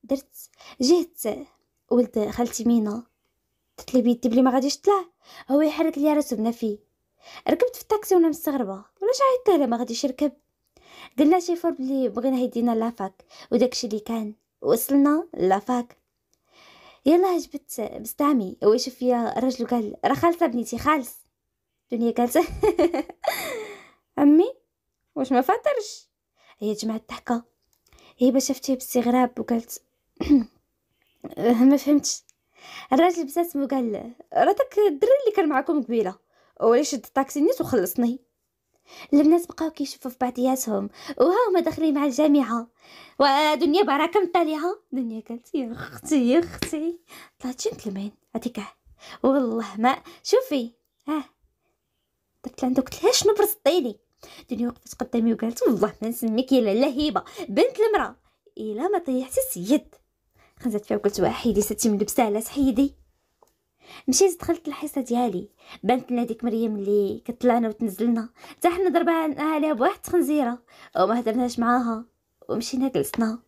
درت جهت ولد خالتي مينا قلت لي بيدي بلي ما غاديش طلع هو يحرك لي راسو بنا فيه ركبت في الطاكسي وأنا مستغربة ولاش له ما غاديش يركب؟ قلنا شيفور بلي بغينا يدينا la fac وداكشي اللي كان. وصلنا la fac. يلا جبت بزطامي يشوف فيا الرجل قال راه خالصة بنيتي خالص. دنيا قالت عمي واش ما فاطرش هي جمعت الضحكة. هي باش شفتيه باستغراب وقالت ما فهمتش. الراجل ابتسم وقال راه داك الدري اللي كان معكم قبيلة. اللي شد الطاكسي؟ نيت وخلصني. البنات بقاو كيشوفوا في بعضياتهم وها هما داخلين مع الجامعة. ودنيا بركه مطالعة. دنيا قالت يا أختي يا أختي. طلعت جنتلمان هذيك والله ما شوفي ها. درت لها قلت لها شنو برصطيني دنيا وقفت قدامي وقالت والله ما نسميك يا لاله هبه بنت المرأة. إلا ما طيحتي السيد. خنزت فيها وقلت ستي من على سحيدي. مشيت دخلت الحصة ديالي. بانت لنا ديك مريم اللي كطلعنا وتنزلنا. حتى حنا ضربنا عليها بواحد الخنزيرة. وما هدرناش معاها. ومشينا جلسنا.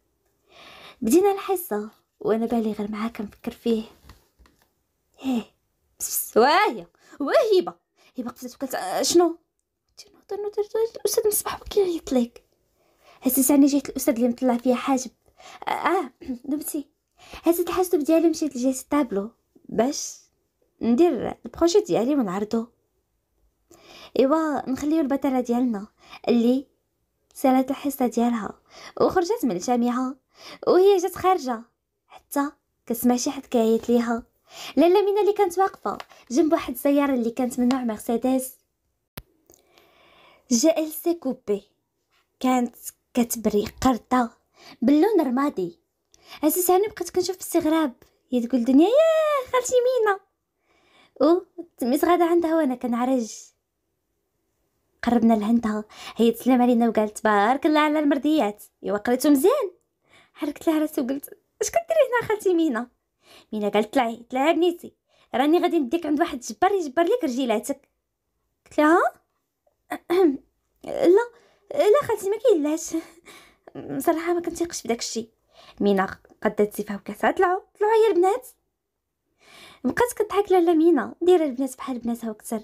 بدينا الحصة. وأنا بالي غير معاه كنفكر فيه. إيه بس واهي وهيبه هبة. قفزت وقالت شنو؟ نوض نوض الأستاذ مصباح وكيعيط لك هسه جيت الأستاذ اللي مطلع فيها حاجب. آه, نبتي هزت الحاسوب ديالي مشيت لجهة الطابلو باش. ندير ال projet ديالي ونعرضو. ايوا نخليو البطلة ديالنا اللي سالت الحصة ديالها وخرجت من الجامعة وهي جات خارجة. حتى كسمع شي حد كيعيط ليها. لالا مينا اللي كانت واقفة جنب واحد السيارة اللي كانت من نوع مرسيدس. GLC coupé. كانت كتبري قرطة باللون رمادي. عزيز عني بقيت كنشوف باستغراب هي تقول دنيا يا خالتي مينا. أو تميت غادا عندها وأنا كنعرج. قربنا لعندها هي تسلم علينا وقالت تبارك الله على المرضيات أيوا قريتو مزيان. حركت لها راسي وقلت اش كديري هنا خالتي مينا؟ مينا قالت طلعي طلعي بنيتي راني غادي نديك عند واحد الجبار يجبر لك رجيلاتك. قلت لها لا لا خالتي ما كاين صراحة ما كنتيقش بداك الشيء. مينا قدات سيفها وكاسها طلعوا طلعوا يا البنات بقات كضحك لاله مينا دايرة البنات بحال بناتها وكثر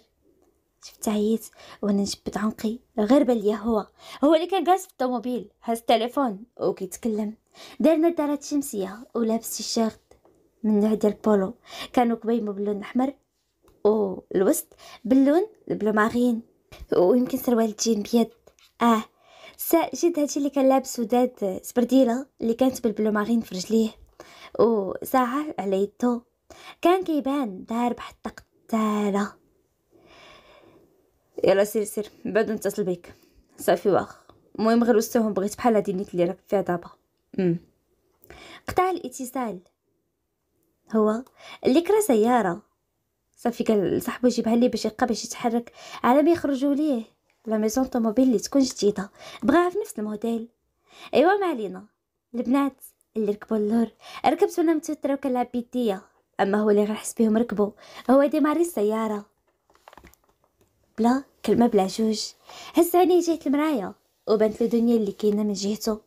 شفت عييت؟ وأنا نجبد عنقي غير بان ليا هو. هو اللي كان جالس في الطوموبيل هاز التليفون وكيتكلم. دار نظارات شمسيه ولابس تيشيرت من نوع ديال بولو كانوا كمامو باللون الأحمر والوسط باللون ال bleu marine ويمكن سروال جين بيد. آه جد هادشي اللي كان لابس ودار سبرديلة اللي كانت بال bleu marine في رجليه. وساعة على يدو. كان كيبان دار بحال قتالة يلا سير سير بعد نتصل بيك. صافي واخا. المهم غير وستهم بغيت بحال هادي نيت اللي راك فيها دابا. قطع الاتصال. هو اللي كرا سيارة. صافي قال لصاحبو يجيبها لي باش يبقى باش يتحرك على ما يخرجوا ليه. la maison طوموبيل اللي تكون جديدة. بغاها في نفس الموديل. ايوا ما علينا. البنات اللي ركبوا اللور ركبت وأنا متوتره وكنلعب بيديا أما هو اللي غنحس بهم ركبوا. هو démarré السياره بلا كلمة بلا جوج. هز عينيه جهه المرايه وبانت له دنيا اللي كاينة من جهته.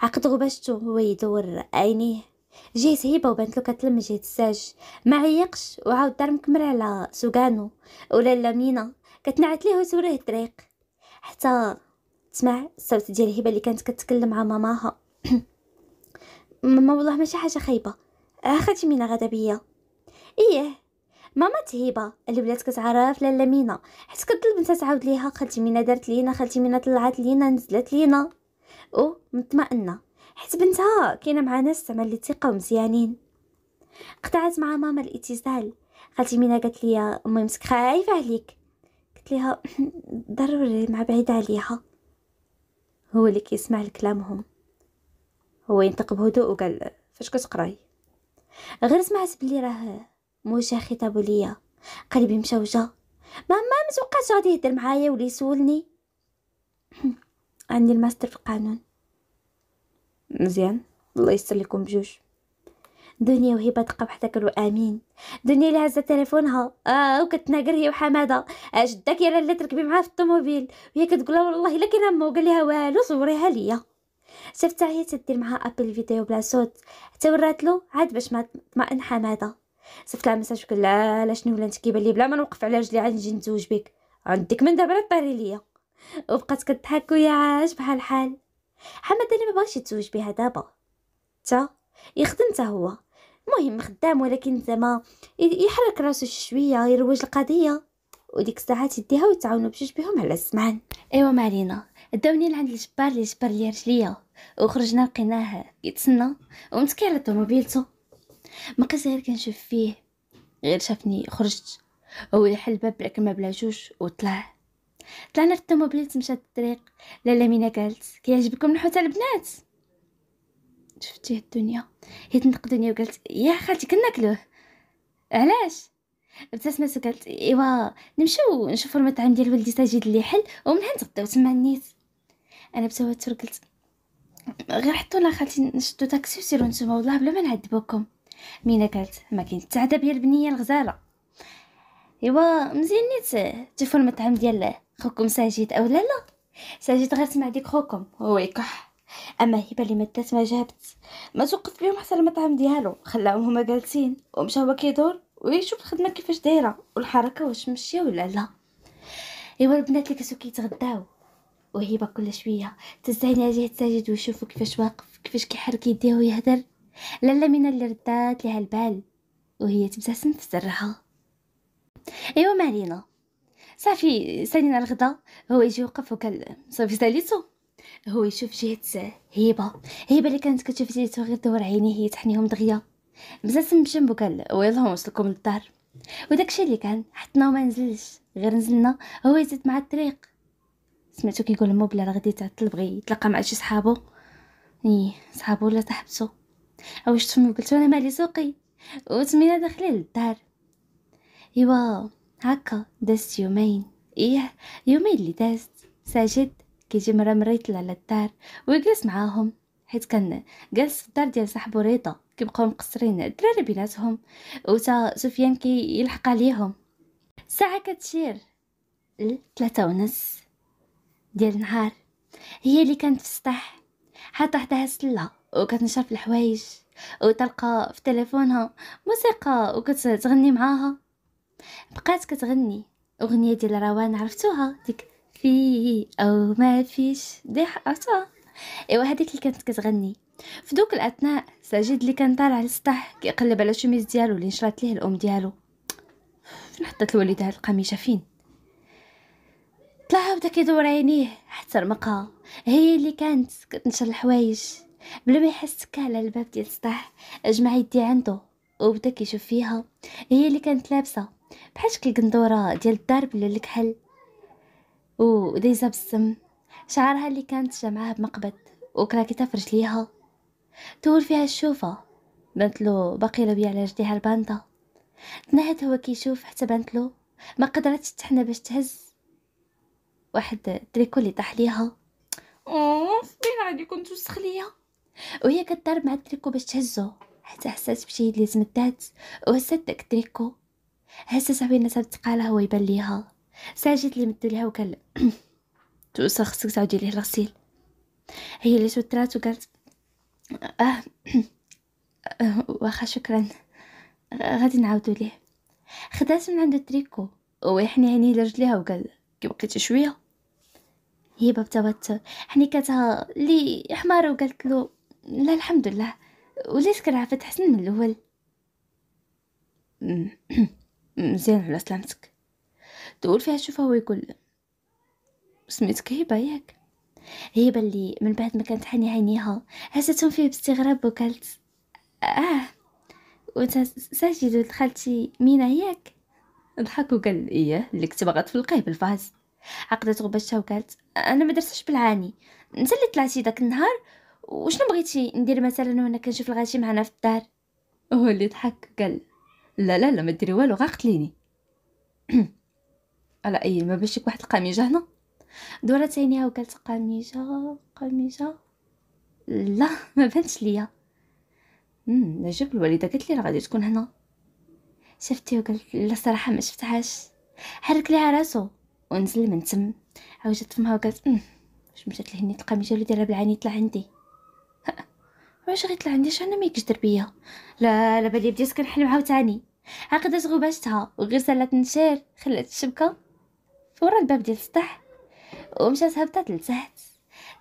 عقد غباشته هو يدور عينيه. جهة هيبة وبانت له كتطل جهة السرجم. ما عيقش وعاود دار مركز على سوگانو ولالة مينا كتنعت ليه وتوريه الطريق حتى تسمع الصوت ديال هبه اللي كانت كتكلم مع ماماها. ماما والله ماشي حاجة خايبة. اخاتي مينا غدا بيا إيه ماما هبه اللي ولات كتعرف لاله مينا حيت كطلب تعاود ليها خالتي مينا دارت لينا خالتي مينا طلعت لينا نزلت لينا. أو مطمئنه حيت بنتها كاينة مع ناس تعمل لي ثقه ومزيانين قطعت مع ماما الاتصال خالتي مينا قالت لي أمي مسك خايفة عليك. قلت لها ضروري مع بعيد عليها. هو اللي كيسمع لكلامهم. هو ينطق بهدوء وقال فاش كتقراي؟ غير سمعت بلي راه موجه خطابو ليا قلبي مشوجة. ما ما غادي يهدر معايا ولا يسولني. عندي الماستر في القانون. مزيان. الله يستر لكم بجوج. دنيا وهبه تبقى قالوا آمين. دنيا اللي هزت تليفونها. آه وكتناقر هي وحمادة. جدك يا اللي تركبي معاه في الطوموبيل. وهي كتقول والله إلا كاين ما وقال لها والو صوريها ليا. شفت هي تدير معها أبل فيديو بلا صوت. حتى ورات له عاد باش ما تطمئن حمادة. صيفط لها مساج قال لا لا شنو ولا أنت كيبان لي بلا ما نوقف على رجلي عاد نجي نتزوج بك. عندك من دابا طيري ليا. وبقات كضحك وياش بحال حال. حمادة اللي ما بغاش يتزوج بها دابا. تا يخدم تا هو. المهم خدام ولكن زعما يحرك راسو شوية يروج القضية. وديك الساعات يديها ويتعاونوا بجوج بهم على السمعان أيوا ما علينا داوني لعند الجبار اللي جبر لي رجليا. وخرجنا لقيناه يتسنى. ومتكي على مبقيت غير كنشوف فيه غير شافني خرجت. هو يحل الباب بلا كلمه بلا جوج وطلع. طلعنا في الطوموبيل تمشى الطريق. لالا مينا قالت كيعجبكم نحوت البنات؟ شفتيه الدنيا. هي تنطق دنيا وقالت يا خالتي كناكلوه علاش؟ ابتسمت وقالت إيوا نمشيو نشوفو المطعم ديال ولدي ساجد اللي حل ومن هنا نتغداو تما النيت. أنا بتوتر قلت غير حطونا خالتي نشدو تاكسي وسيرو نتوما والله بلا ما نعذبوكم. مينا قالت ما كاين حتى عذاب يا البنية الغزالة. إيوا مزيان نيت تشوفوا المطعم ديال خوكم ساجد أو لا لا؟ ساجد غير سمع ديك خوكم هو يكح. أما هبة اللي مدات ما جابت. ما توقف بهم حتى المطعم ديالو خلاهم هما جالسين. ومشى هو كيدور ويشوف الخدمة كيفاش دايرة والحركة واش ماشيه ولا لا. إيوا البنات اللي كانوا كيتغداو وهبة كل شوية تزعين على جهه ساجد ويشوفوا كيفاش واقف كيفاش كيحرك يديه ويهدر. لالا من اللي ردات لها البال وهي تبتسم في سرها. ايوا ما علينا صافي سالينا الغدا. هو يجي يوقف وكال صافي ساليتو. هو يشوف جهة هبة. هبة اللي كانت كتشوف جهته غير دور عينيه هي تحنيهم دغيا. بزاف بجنبو قال ويلا وصلكم للدار. وداكشي اللي كان حطنا وما نزلش. غير نزلنا هو يزيد مع الطريق. سمعتو كيقول مو بلا غادي يتعطل بغي يتلاقى مع شي صحابو. إيه صحابو ولا صاحبتو. أو شفتهم قلت أنا مالي سوقي. وتمينا داخلين للدار. ايوا هكا دازت يومين. إيه يومين اللي دازت ساجد كيجي مرة مرة يطلع للدار. ويجلس معاهم. حيت كان جالس في الدار ديال صاحبو رضا. كيبقاو مقصرين. الدراري بيناتهم. وتا سفيان كي يلحق عليهم. الساعة كتشير. ثلاثة ونص ديال النهار. هي اللي كانت في السطح حاطه حداها سله وكتنشر في الحوايج وتلقى في تليفونها موسيقى وكتغني معاها. بقات كتغني أغنية ديال روان عرفتوها؟ ديك في أو ما فيش دي عرفتوها؟ إيوا هذيك اللي كانت كتغني. في دوك الأثناء ساجد اللي كان طالع على السطح كيقلب على الشميز ديالو اللي نشرات ليه الأم ديالو. فين حطت الوالدة هاد القميشة؟ فين؟ طلع بدا كيدور عينيه حتى رمقها. هي اللي كانت كتنشر الحوايج. بلا ما يحس تكا على الباب ديال السطح جمع يدي عنده وبدا كيشوف فيها. هي اللي كانت لابسة. بحال شكل قندوره ديال الدار بلا الكحل ودايزه بالسم. شعرها اللي كانت جمعها بمقبض وكراكيتها في رجليها طول فيها الشوفة. بانت له باقي لاويا على رجليها ال bande. تنهد هو كيشوف حتى بانت له ما قدرتش تحنى باش تهز. واحد التريكو اللي طاح ليها اوف بين عليكم توسخ ليا؟ وهي كتضرب مع التريكو باش تهزو. حتى حسات بشي اللي زمدات. وهزت داك التريكو هزت صاحبي الناس تقالها هو يبان ليها. ساجد اللي مدو ليها وقال توسخ خصك تعاودي ليه الغسيل. هي اللي توترات وقالت آه واخا شكرا. غادي نعاودو ليه. خدات من عند التريكو. ويحني عينيه لرجليها وقال كي بقيتي شوية. هي باب توتر حنيكاتها لي حمار وقالت له لا الحمد لله. وليت كنعرف تحسن من الأول. مزيان على سلامتك تقول فيها شوفها هو يقول. سميتك هبة ياك هبة اللي من بعد ما كانت حني عينيها هزتهم فيه باستغراب وقالت آه. وأنت ساجد ولد خالتي مينا ياك ضحك وقال إيه اللي كنت باغا تفلقيه بالفاز عقدت غبشتها وقالت أنا ما درتش بالعاني. انت اللي طلعتي داك النهار وشنو بغيتي ندير مثلا وأنا كنشوف الغاشي معنا في الدار؟ هو اللي ضحك قال لا لا لا ما ديري والو غا قتليني. على أي ما باش واحد القميجة هنا؟ دورت عينيها وقالت قميجة قميجة. لا ما بانتش ليا. امم نجيب الوالدة قالت لي راه غادي تكون هنا. شفتي وقالت لا صراحة ما شفتهاش. حرك ليها راسو. ونزل من تم عوجت فمها وقالت واش مشات لهني القميجة اللي دايرة بالعين يطلع عندي. واش غيطلع عندي؟ أنا ما يكجدر بيا؟ لا لا بالي بديت كنحلم عاوتاني. عقدت غباشتها وغير سالات نشير خلات الشبكة. فورا الباب ديال السطح. ومشات هبطت لتحت.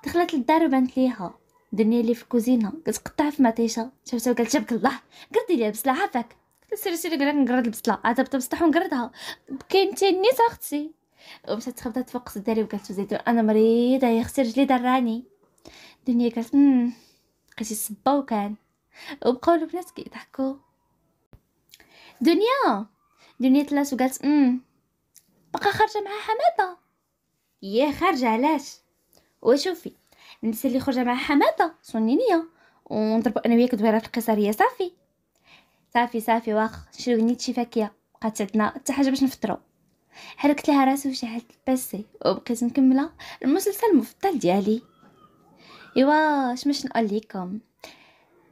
دخلت للدار وبانت ليها. دنيا اللي في الكوزينة. كتقطع في مطيشة. شفتها وقالت جابك الله. قردي لي البصله عافاك سيري سيري قالك نقرد البصله هبطت بسطح ونقردها. بكينتي نيت أختي ومشات تخبطات فوق صدري وقالت زيتون. أنا مريضة يا أختي رجلي دراني دنيا قالت لقيتي الصبا وكان. وبقاو البنات كيضحكوا. دنيا! دنيا تلاس وقالت امم بقى خارجة مع حمادة. ياه خارجة علاش؟ وشوفي الناس اللي خرجه مع حمادة صنينيه ونضربوا أنا وياك دويرة في القصريه صافي. صافي صافي واخ نشريو نيت شي فاكهه بقات عندنا حتى حاجة باش نفطرو. حركت لها راسي وشعلت الباسي وبقيت مكملة المسلسل المفضل ديالي. إيوا باش نقول لكم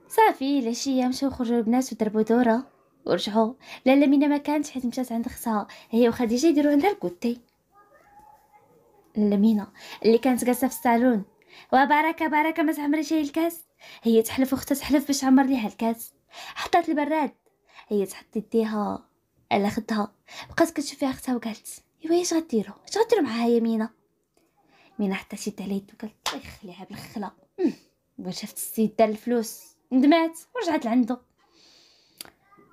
صافي العشيه مشاو خرجوا البنات وضربوا دورة. ورجعوا. لالا مينا ما كانت حيت مشات عند خصها. هي وخديجه يديروا عندها الكوتي. لالا اللي كانت جالسة في الصالون. وبركه بركه ما تعمري هي الكاس. هي تحلف واختها تحلف باش عمر ليها الكاس. حطات البراد. هي تحط يديها على خدها. بقات كتشوف فيها اختها وقالت إيوا اش غديروا اش غديروا معاها يا مينا حتى شي على وقالت الله يخليها بالخلا. شفت السيد دار الفلوس؟ ندمات. ورجعت لعندو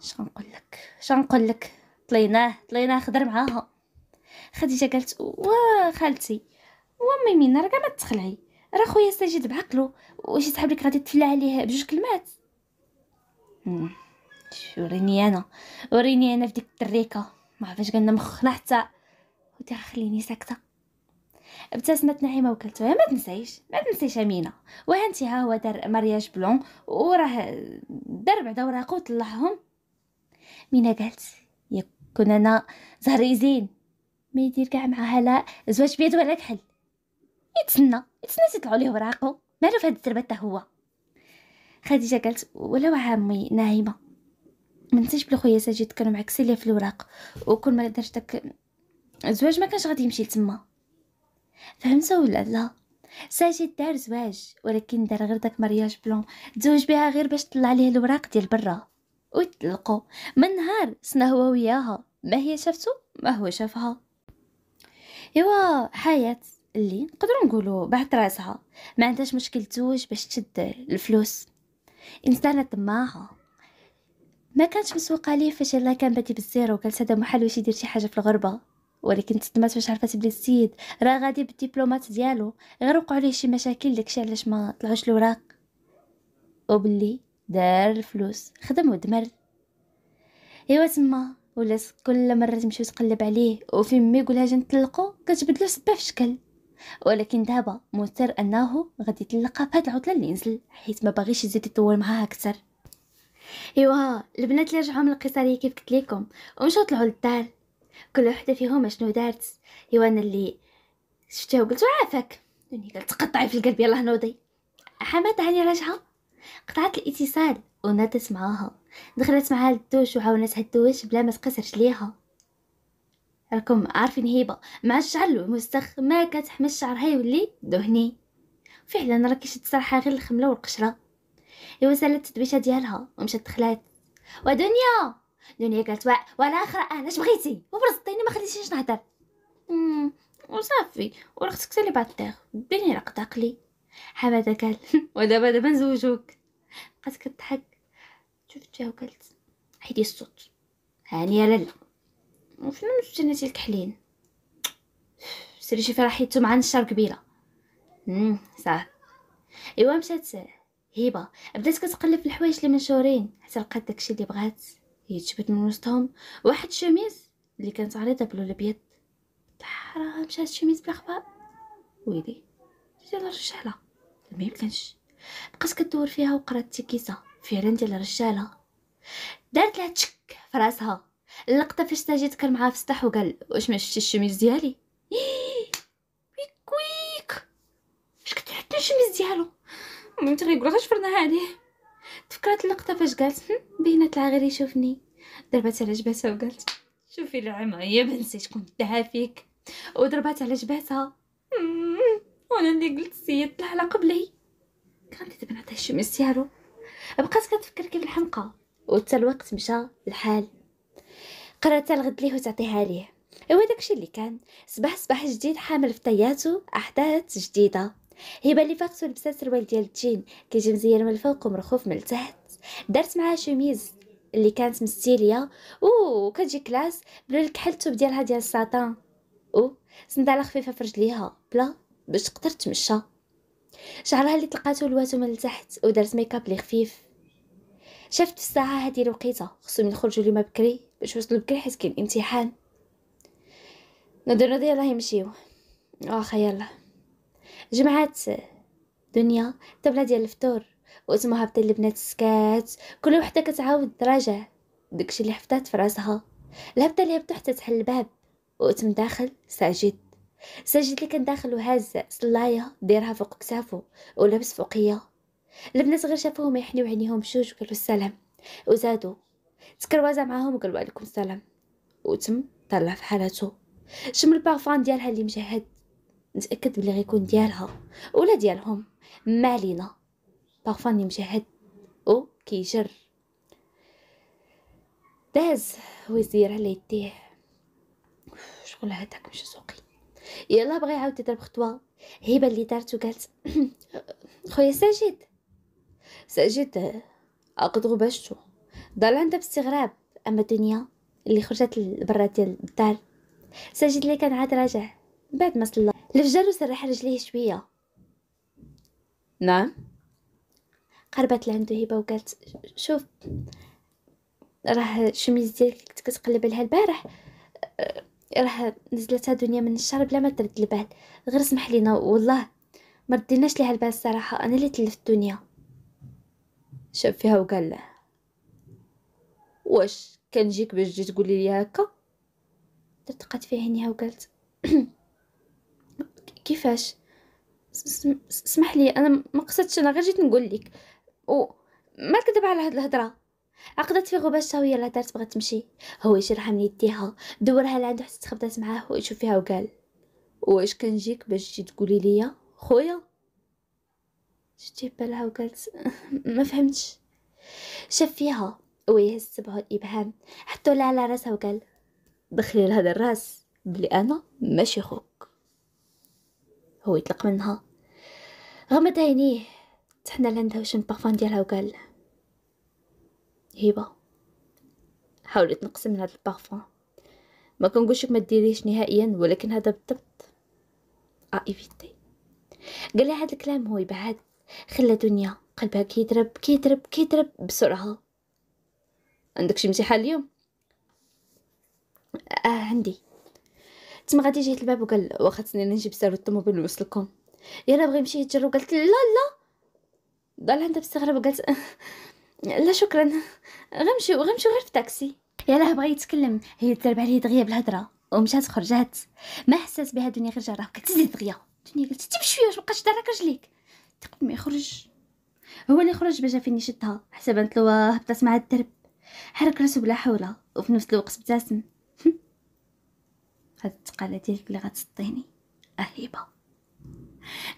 اش غنقول لك؟ اش غنقول لك؟ طليناه. طليناه خضر معاها. خديجة قالت وا خالتي وأمي مينا راه ما تخلعي. راه خويا ساجد بعقلو. تحب لك غادي تفلى عليه بجوج كلمات؟ وريني أنا. وريني أنا في ديك التريكه ما عرفاش قلنا مخنا حتى. ودي خليني ساكتة. ابتسمت نعيمة وقالت ما تنسيش ما تنسيش أمينة. وهانتي ها هو دار مارياج بلون وراه دار بعدا وراقو وطلعهم مينا قالت يكون أنا زهري زين ما يدير كاع معاها لا زواج بيد ولا كحل. يتسنى يتسنى تطلعوا ليه وراقو. مالو في هاد التربة هو؟ خديجة قالت ولو عمي نايمه ما نسيش بلي خويا ساجد كانوا معكسين في الوراق. وكل ما درت داك الزواج ما كانش غادي يمشي لتما. فهمت ولا لا؟ ساجد دار زواج ولكن دار غير داك مارياج بلون تزوج بها غير باش طلع عليه الوراق ديال برا. ويطلقوا من نهار سنا هو وياها. ما هي شافتو؟ ما هو شافها. ايوا حياة اللي نقدروا نقولوا بعد راسها. ما عندهاش مشكل تزوج باش تشد الفلوس. انسانه طماعه ما كانش مسوقه ليه فاش الله كان بادي بال zéro وقالت هذا محال واش يدير شي حاجة في الغربة. ولكن تصدمات فاش عرفت بلي السيد راه غادي بالدبلومات ديالو غير وقعوا ليه شي مشاكل داكشي علاش ما طلعوش الوراق. وبلي دار الفلوس خدم ودمر. ايوا تما ولات كل مرة تمشي تقلب عليه وفين ما يقولها جا نطلقو كتبدلو سبه في شكل ولكن دابا مثر انه غادي في هاد العطلة اللي نزل حيت ما باغيش يزيد يطول معاها أكثر. ايوا البنات اللي رجعوا من القصريه كيف قلت لكم؟ ومشاو طلعوا للدار. كل وحدة فيهم شنو دارت؟ إيوا أنا اللي شفتها وقلت عافاك دنيا قالت تقطعي في القلب يلاه نوضي حماد هاني راجعه قطعت الاتصال ونادت معاها دخلت معاها للدوش وعاونتها الدوش بلا ما تقصر رجليها راكم عارفين هيبة. مع الشعر المستخ ما كتحمل الشعر هاي ولي دهني. فعلا راه كيشد صراحة غير الخملة والقشرة. إيوا سالت التدبيشه ديالها ومشات دخلات. ودنيا! دنيا قالت ولا أخرى أنا اش بغيتي؟ وبرزطيني ما خليتينيش نهضر. وصافي ورختك اللي بعد بيني راه عقلي. حمادة قال ودابا دابا نزوجوك. بقات كتضحك. شفتها وقالت حيدي الصوت. هاني يا لالا وفين مشيتي الكحلين سيري شي فرحيتو مع الشهر قبيله امم صافي. إيوا مشات هبه بدات كتقلب في الحوايج اللي منشورين حتى لقات داكشي اللي بغات. هي تشبت من وسطهم. واحد الشميز اللي كانت عريضه بلون الأبيض. راه مشات شميز بلا خبار ويلي ديال الرجالة. ما يمكنش. بقات كدور فيها وقرات تيكيسة. فعلا ديال الرجالة. دارت لها تشك في راسها. اللقطه فاش ساجد كان معاها في السطح وقال واش ما شفتي الشميز ديالي؟ ويك ويك اش كنت حتى الشميز ديالو. مامتي غيقول غير شفرناها عليه تفكرت اللقطة فاش قالت بينات العا غير يشوفني. ضربات على جبهتها وقالت شوفي العمى يا بنسي شكون دعا فيك. وضربات على جبهتها وأنا اللي قلت سيدت على قبلي. كانت دابا نعطيها الشميس ديالو بقات كتفكر كيف الحمقى وتا الوقت مشى الحال قررت الغد ليه وتعطيها ليه. هو داكشي اللي كان. صباح صباح جديد حامل في أحداث جديدة. هبة اللي فاقت ولبسات سروال ديال الجين كيجي مزيان من الفوق ومرخوف من التحت. دارت معاه شوميز اللي كانت مستيلية. كتجي classe باللون الكحل الثوب ديالها ديال الساطان أو صندالة خفيفة في رجليها. بلا باش تقدر تمشى. شعرها اللي طلقاتو لواتو من التحت ودارت ميكاب لي خفيف. شافت في الساعة هذه الوقيتة خصهم يخرجوا ليما بكري باش يوصلوا بكري حيت كاين امتحان. نوضي نوضي يلاه يمشيو. واخا يلا. جمعات دنيا طبلة ديال الفطور واسمها هابطين البنات سكات. كل وحدة كتعاود تراجع داكشي اللي حفظات في راسها. الهبطة اللي هبطو حتى تحل الباب وتم داخل ساجد. ساجد اللي كان داخل وهاز صلايه دايرها فوق كتافو ولابس فوقية. البنات غير شافوهم يحنيو عينيهم بشوج وقالوا السلام. وزادوا تكروازا معاهم وقالوا عليكم السلام. وتم طلع في حالته شم البارفان ديالها اللي مجهد نتأكد بلي غيكون ديالها. ولا ديالهم. ما علينا اللي مجهد أو كيجر. داز. ويزير على يديه. شغل هذاك مش سوقي. يلا بغى يعاود يضرب خطوة. هبة اللي دارت وقالت خويا ساجد. ساجد عقد غباشتو ضل عندها باستغراب. أما الدنيا اللي خرجت لبرا ديال الدار. ساجد اللي كان عاد راجع. بعد ما صلى. الفجر وسرح رجليه شوية. نعم. قربت لعندو هبه وقالت شوف راه الشميز ديالك كنت كتقلب عليها البارح راه نزلتها دنيا من الشهر بلا ما ترد البال. غير سمح لينا والله ما رديناش ليها البال الصراحه أنا اللي تلفت الدنيا. شاف فيها وقال له واش كنجيك باش تجي تقولي لي هكا؟ تقات في عينيها وقالت كيفاش؟ اسمح لي أنا ما قصدتش أنا غير جيت نقول لك. و ما كذب على هاد الهضرة. عقدت في غباشها وهي لا دارت بغات تمشي. هو يشرحها من يديها. دورها لعندو حتى تخبطات معاه ويشوف فيها وقال واش كنجيك باش تجي تقولي لي خويا؟ شتي بالها وقالت ما فهمتش. شاف فيها ويهز صبعو الابهام حطو لها على راسها وقال دخلي لهذا الراس بلي أنا ماشي خوك. هو يطلق منها. غمض عينيه تحنى لعندها وشم البارفان ديالها وقال هبه حاولي تنقصي من هذا البارفان. ما كنقولش ما ديريش نهائيا ولكن هذا بالضبط évite قال لي هذا الكلام هو يبعد خلى دنيا قلبها كيضرب كيضرب كيضرب بسرعة. عندك شي امتحان اليوم؟ آه عندي. تما غادي جيت الباب وقال واخا تسنيني نجيب سير الطوموبيل نوصلكم يلا بغى يمشي يتجر وقالت لا لا ضل عندها باستغراب وقالت لا شكرا. غنمشيو غنمشيو غير في تاكسي. يلا بغى يتكلم. هي تضرب عليه دغيا بالهضرة ومشات خرجات. ما حسات بها دنيا غير جراه قالت دغيا. دنيا قالت تي بشويه واش بقاش دارك رجليك. قبل ما يخرج. هو اللي خرج باش فين يشدها. حسبت له هبطت مع الدرب. حرك راسو بلا حولة. وفي نفس الوقت ابتسم هاد التقالة ديالك اللي غتسطيني. أهيبة.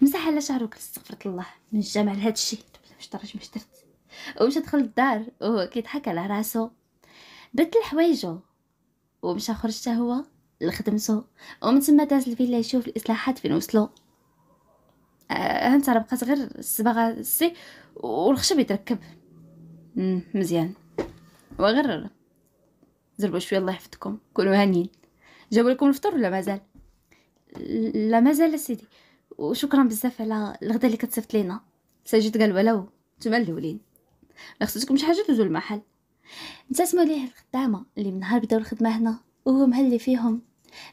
مسح على شعرو قلت استغفرت الله. من الجامع لهاد الشيء. واش درج واش درت. ومشى دخل الدار. وهو كيضحك على راسو. بدل حوايجو. ومشى خرج حتى هو. لخدمتو ومن تما داز الفيلا يشوف الإصلاحات فين وصلوا آه انت راه بقات غير الصباغه السي والخشب يتركب. مزيان. وغير زربوا شوية الله يحفظكم. كونوا هانيين. جابوا لكم الفطور ولا مازال؟ لا مازال سيدي. وشكرا بزاف على الغدا اللي كتصيفط لينا. ساجد قال ولو نتوما الأولين. ما خصكم شي حاجة دوزوا المحل. نتسموا ليه الخدامة اللي من نهار بداو الخدمة هنا وهو مهلي فيهم.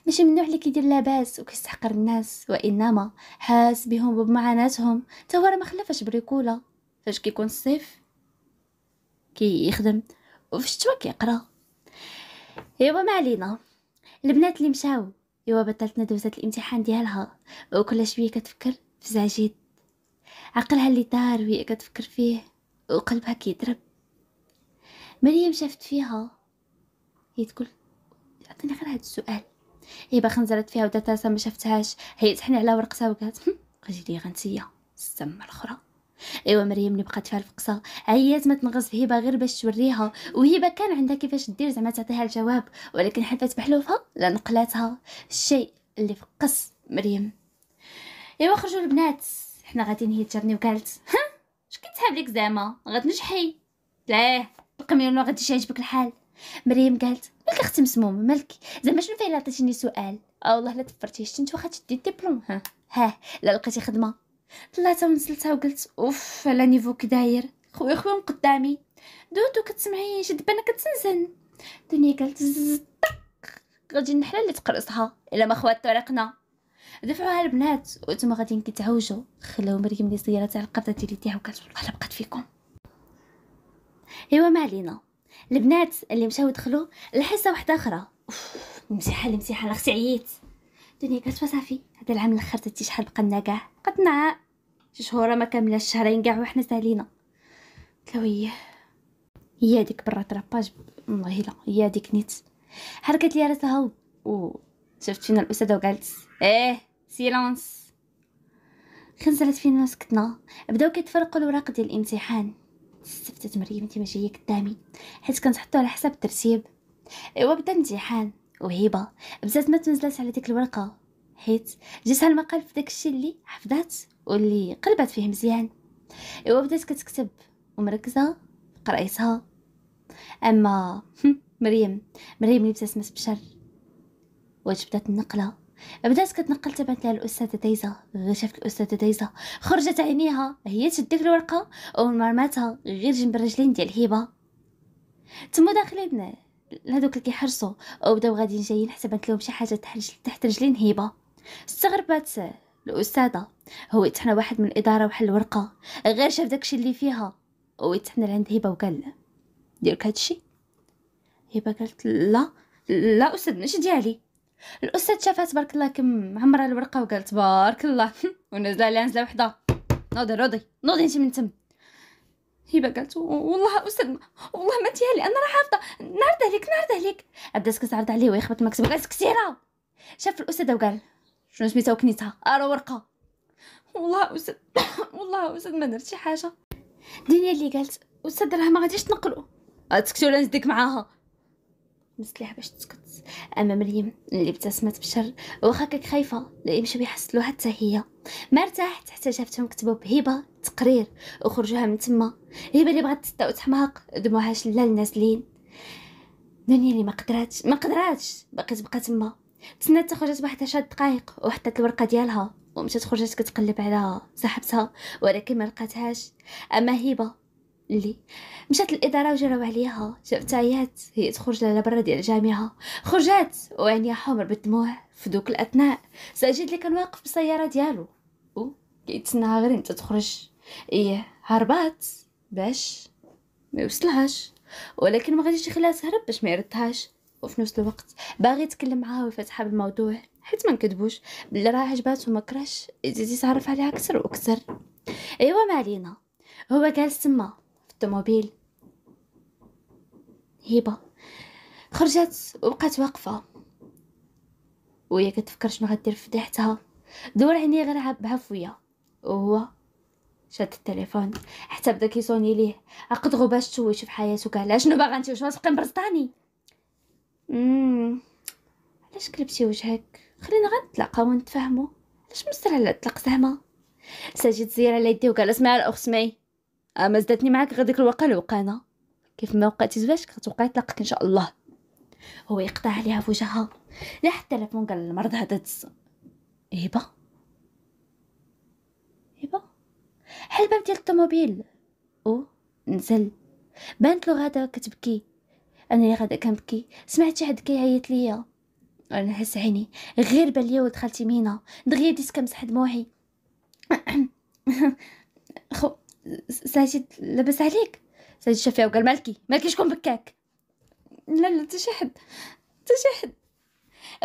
ماشي من النوع اللي كيدير لاباس وكيستحقر الناس وإنما حاس بهم وبمعاناتهم تا هو راه ما خلفش بريكوله فاش كيكون الصيف كيخدم. وفي الشتوى كيقرا. ايوا ما علينا. البنات اللي مشاو ايوا بطلتنا دوزات الامتحان ديالها وكل شوية كتفكر في زعجيد عقلها اللي دار وهي كتفكر فيه وقلبها كيضرب. مريم شافت فيها هي تقول عطيني غير هاد السؤال. هي باخا نزلت فيها ودات ما شفتهاش هي تحني على ورقتها وقالت أجي لي غنسيه السما الأخرى. ايوا مريم اللي بقات فيها الفقصه عيات ما تنغص في هبة غير باش توريها. وهبة كان عندها كيفاش دير زعما تعطيها الجواب ولكن حلفت بحلوفها لا نقلاتها. الشيء اللي فقص مريم. ايوا خرجوا البنات. حنا غاديين هي تجرني وقالت ها؟ اش كيتحاب لك زعما؟ غتنجحي؟ لا. القميون غادي يعجبك الحال. مريم قالت مالك أختي مسموم مالك زعما شنو فاين عطيتيني سؤال؟ آه والله لا تفرتيش انت واخا تدي الدبلوم. ها. ها. لا لقيتي خدمة. طلعت ونزلتها وقلت أوف على نيفو كي داير. خويا خويا قدامي. دودو كتسمعيش دابا أنا كتسنسن دنيا قالت غادي النحله اللي تقرصها إلا ما خوات طريقنا. دفعوها البنات وأنتم غاديين كتعوجوا خلاو مريم اللي صيرات على القبضه ديال يديها وقالت والله بقات فيكم. إيوا ما علينا. البنات اللي مشاو يدخلوا الحصه واحدة أخرى. مزيحه المزيحه أختي عييت الدنيا قالت صافي هذا العام الآخر تتي شحال بقى كاع. قدنا شي شهور ما كامله الشهرين كاع وحنا سالينا. قلت هي هذيك برا طراباج والله لا هي هذيك نيت. حركت لي راسها و شفت فينا الأستاذة وقالت إيه سيلانس خنزلت فينا وسكتنا. بداو كيتفرقوا الوراق ديال الامتحان. استفتت مريم انت ماشي هي قدامي. حيت كنتحطو على حساب الترتيب. إيوا بدأ الامتحان. وهيبه بدات ما تنزلات على ديك الورقة. حيت جاتها المقال في داكشي اللي حفظات واللي قلبت فيه مزيان. ايوا بدات كتكتب ومركزة قرأيتها. أما مريم مريم اللي ابتسمت بشر واش بدات النقله بدات كتنقل تبعت لها الأستاذة دايزة. غير شافت الأستاذة دايزة خرجت عينيها هي تديك الورقة ومرماتها غير جنب الرجلين ديال هبة. تما داخلين هذوك اللي كيحرصوا أو بداو غاديين جايين حسبت لهم شي حاجة تحت رجلين هبة. استغربت الأستاذة. هو يتحنى واحد من الإدارة وحل الورقة. غير شاف داكشي اللي فيها. هو يتحنى لعند هبة وقال ديرك هادشي هبة قالت لا لا أستاذ ماشي ديالي. الأستاذ شافها تبارك الله كم عمرها الورقة وقالت تبارك الله ونزل عليها نزلة وحدة. نوضي نوضي نوضي أنت من تم. هبة قالت والله أستاذ والله ما ديالي أنا راه حافظه نعرض عليك نعرض عليك. بدات كتعرض عليه ويخبط المكتب قالت كثيره شاف الاستاذ وقال شنو سميتها وكنيتها؟ ارا ورقة. والله أستاذ والله أستاذ ما درت شي حاجة. دنيا اللي قالت أستاذ راه ما غاديش تنقلوا تسكتي ولا نزدك معاها؟ مست ليها باش تسكت. أما مريم اللي ابتسمت بشر واخا كانت خايفة لا يمشيو يحصلوها حتى هي. ما ارتاحت حتى شافتهم كتبوا بهبه تقرير وخرجوها من تما. هبه اللي بغات تستا وتحماق دموعها شلال نازلين دنيا اللي ما قدراتش ما قدراتش باقي تبقى تما. تسنات خرجت واحد عشر دقائق وحطت الورقة ديالها ومشات خرجت كتقلب على صاحبتها ولكن ما لقاتهاش. أما هبة اللي مشات الاداره وجراو عليها شافت عيات هي تخرج على برا ديال الجامعة خرجات! وعينيها حمر بالدموع في دوك الأثناء. ساجد اللي كان واقف بالسيارة ديالو. و كيتسناها غير أنت تخرج. إيه هربات باش ما يوصلهاش. ولكن ما غاديش يخليها تهرب باش ما يردهاش. وفي نفس الوقت باغي يتكلم معاها ويفتحها بالموضوع حيت ما نكذبوش بلي راه عجباتو ما يزيد يتعرف عليها أكثر وأكثر. أيوا ما علينا هو جالس تما في الطوموبيل. هبه خرجت وبقات واقفة. وهي كتفكر شنو غدير في فضيحتها دور عينيه غير بعفويه وهو شاد التليفون. حتى بدا كيصوني ليه عقد باش تشويش في حياته لا شنو باغا أنت واش تبقي مبرزطاني امم علاش قلبتي وجهك؟ خلينا غنتلاقاو ونتفاهموا علاش مستر على الطلاق زعما؟ ساجد زير على يدي وقال اسمعي الاخت سمعي. اما زدتني معاك غاديك الوقعة الوقانة. كيف ما وقعتي زواجك غتوقعي طلاقك إن شاء الله. هو يقطع عليها في وجهها. لا حتى التليفون قال المرض هذا تس هبه هبه حل الباب ديال الطوموبيل. أو نزل. بانت له غاده كتبكي. أنا اللي غادة كنبكي. سمعت شي حد كيعيط ليا؟ أنا نحس عيني. غير بان ليا ولد خالتي مينا دغيا بديت كنمسح دموعي خو ساجد لاباس عليك. ساجد شافيها وقال مالكي؟ مالكي شكون بكاك؟ لا لا حتى شي حد. حتى شي حد.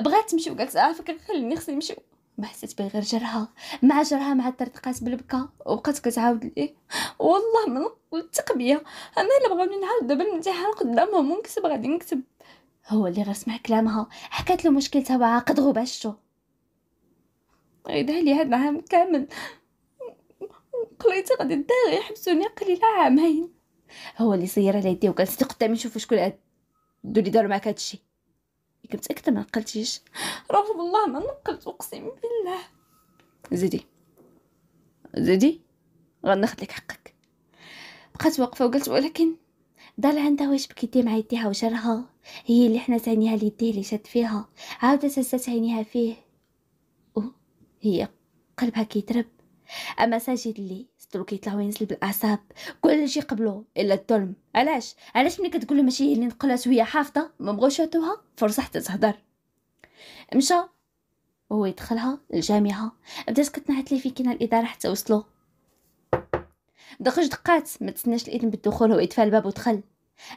بغات تمشي وقالت عافاك خليني خصني نمشي. ما حسيت بها غير جرها. مع جرها مع ترتقات بالبكا. وبقات كتعاود ليه والله نقول بيا. أنا إلا بغاوني نعاود دابا الامتحان قدامهم. ونكتب غادي نكتب. هو اللي غير سمع كلامها. حكات له مشكلتها وعاقد غباشتو غيدها لي هاد العام كامل. قليت غادي الدار يحبسوني قليلة عامين. هو اللي صير على يديه وقال سيدي قدامي. نشوف شكون اللي داروا معاك هادشي. كنت متأكدة ما نقلتيش. رغم والله ما نقلت أقسم بالله. زيدي زيدي غناخد لك حقك. بقات واقفة وقلت ولكن ضل عندها واش بكيتي مع يديها وجرها هي اللي حنا تعنيها ليديه اللي شاد فيها. عاودت هزت عينيها فيه. هي قلبها كيترب. أما ساجد اللي سترو كيطلع وينزل بالاعصاب كلشي قبلو إلا الظلم علاش؟ علاش ملي كتقول ماشي هي اللي نقلات وهي حافظة ما بغاوش يعطوها؟ فرصة حتى تهضر. مشى. وهو يدخلها الجامعة بدات كتنعت لي في كينا الإدارة حتى وصلوا. دخل دقات ما تسناش الإذن بالدخول هو يدفع الباب ودخل.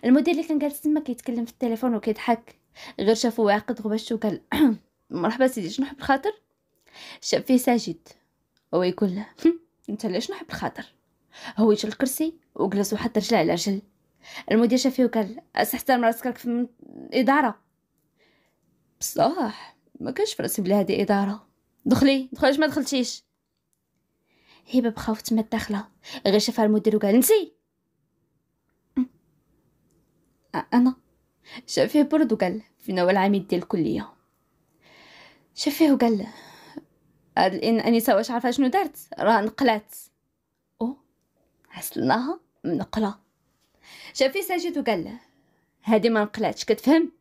المدير اللي كان جالس تما كيتكلم في التليفون وكيضحك. غير شافو واقد غبش وقال مرحبا سيدي شنو حب الخاطر شاف فيه ساجد. هو يقول له انت ليش نحب الخاطر؟ هو يجي الكرسي وجلس وحط رجله على رجل. المدير شافيه وقال استحترم راسك في الاداره بصح ما كانش في بلي هادي إدارة. دخلي دخلي ما دخلتيش؟ هبة بخوف تما داخلة. غير شافها المدير وقال نسي أنا. شافيه برد وقال فينا والعميد ديال الكلية. شافيه وقال هاد الان انسه واش عارفة شنو دارت؟ راه نقلات. أو حسلناها منقلة. شافي ساجد وقال له هادي ما نقلاتش كتفهم؟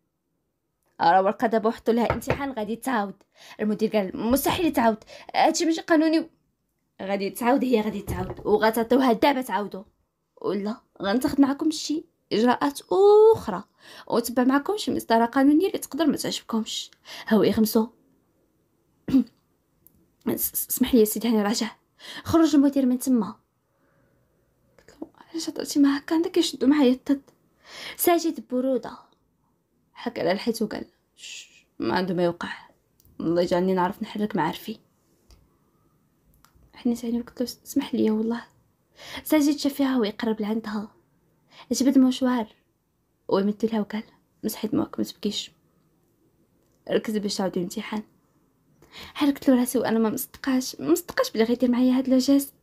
راه ورقة دابا وحطوا لها امتحان غادي تعاود. المدير قال مستحيل تعاود هادشي ماشي قانوني. غادي تعاود هي غادي تعاود. وغتعطيوها دابا تعاودوا ولا غنتاخد معكم شي إجراءات أخرى. وتبع معكم شي مسطرة قانونية اللي تقدر ما تعجبكمش. هاو يغمسوا اسمح لي سيدي هاني راجع. خرج المدير من تما. قلت له علاش هضرتي معاه كان داك يشدو معايا الطد ساجد برودة. حك على الحيط وقال ما عنده ما يوقع. الله يجعلني نعرف نحرك معارفي. حنيت عيني وقلت له اسمح لي والله. ساجد شاف فيها ويقرب لعندها. جبد mouchoir. ويمد لها وقال مسحي دموعك ما تبكيش ركزي باش تعودي الامتحان حركت له راسي وأنا ما مصدقاش مصدقاش بلي غيدير معايا هاد le geste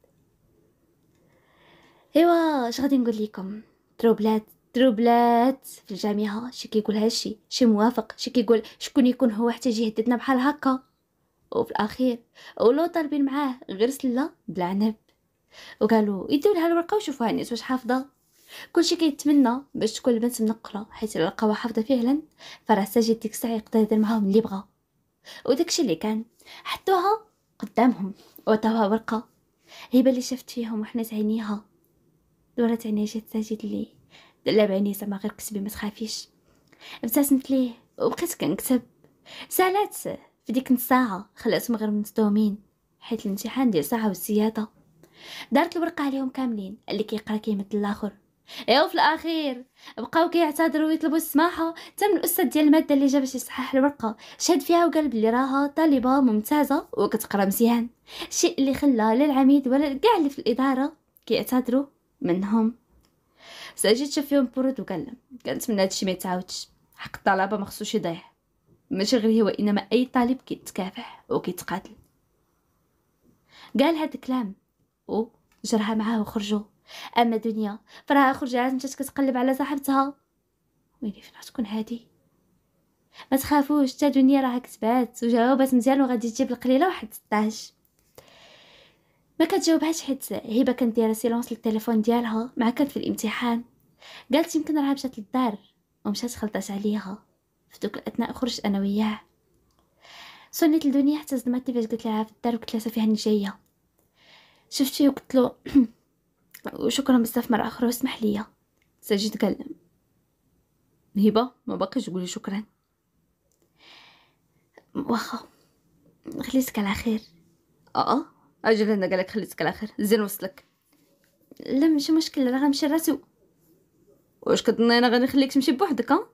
إيوا اش غادي نقول لكم تروبلات تروبلات. في الجامعة شي كيقول هادشي شي موافق شي كيقول شكون يكون هو حتى يجي يهددنا بحال هكا. وفي الأخير ولو طالبين معاه غير سله بالعنب وقالوا يديو لها الورقة وشوفوها الناس واش حافظة. كلشي كيتمنى باش تكون البنت منقلة حيت لقاوها حافظه فعلا فراه ساجد ديك الساعة يقدر يدير معاهم اللي بغا. وداكشي اللي كان حطوها قدامهم وعطاوها ورقة هبة اللي شفت فيهم وحنا عينيها دورت عينيها جات ساجد لي. دلا بعيني زعما غير كتبي ما تخافيش. ابتسمت ليه وبقيت كنكتب. سالات في ديك الساعة خلاتهم غير مصدومين حيت الامتحان ديال ساعة والزيادة. دارت الورقة عليهم كاملين اللي كيقرا كيمثل الآخر. ايوا في الآخير بقاو كيعتذروا ويطلبوا السماحة. حتى من الأستاذ ديال المادة اللي جا باش يصحح الورقة. شاد فيها وقال بلي راها طالبة ممتازة وكتقرا مزيان. الشيء اللي خلى لا العميد ولا كاع اللي في الإدارة كيعتذروا منهم. ساجد شاف فيهم برود وقال كنتمنى هادشي ما يتعاودش. حق الطلبة ما خصوش يضيع. ماشي غير هو إنما أي طالب كيتكافح وكيتقاتل. قال هاد الكلام و جرها معاه وخرجوا. أما دنيا فراها خرجات مشات كتقلب على صاحبتها. ويلي فين تكون هادي. ما تخافوش حتى دنيا راها كتبات وجاوبات مزيان وغادي تجيب القليلة واحد 16 ما كتجاوبهاش حيت هبة كانت دايره silence للتليفون ديالها. مع كانت في الامتحان. قالت يمكن راها مشات للدار ومشات خلطات عليها. في دوك الأثناء خرجت أنا وياه صنيت لدنيا حتى صدمتني فاش قلت لها في الدار وقلت لها صافي هاني جاية. شفتي وقلت له وشكرا بزاف مرة أخرى واسمح لي ساجد قال هبة؟ ما بقيش تقولي شكرا. واخا خليتك على خير. آه؟ أجل هنا قالك خليتك على خير. زين وصلك. لا ماشي مشكل راه غنمشي راسو واش كتظني أنا غنخليك تمشي بوحدك ها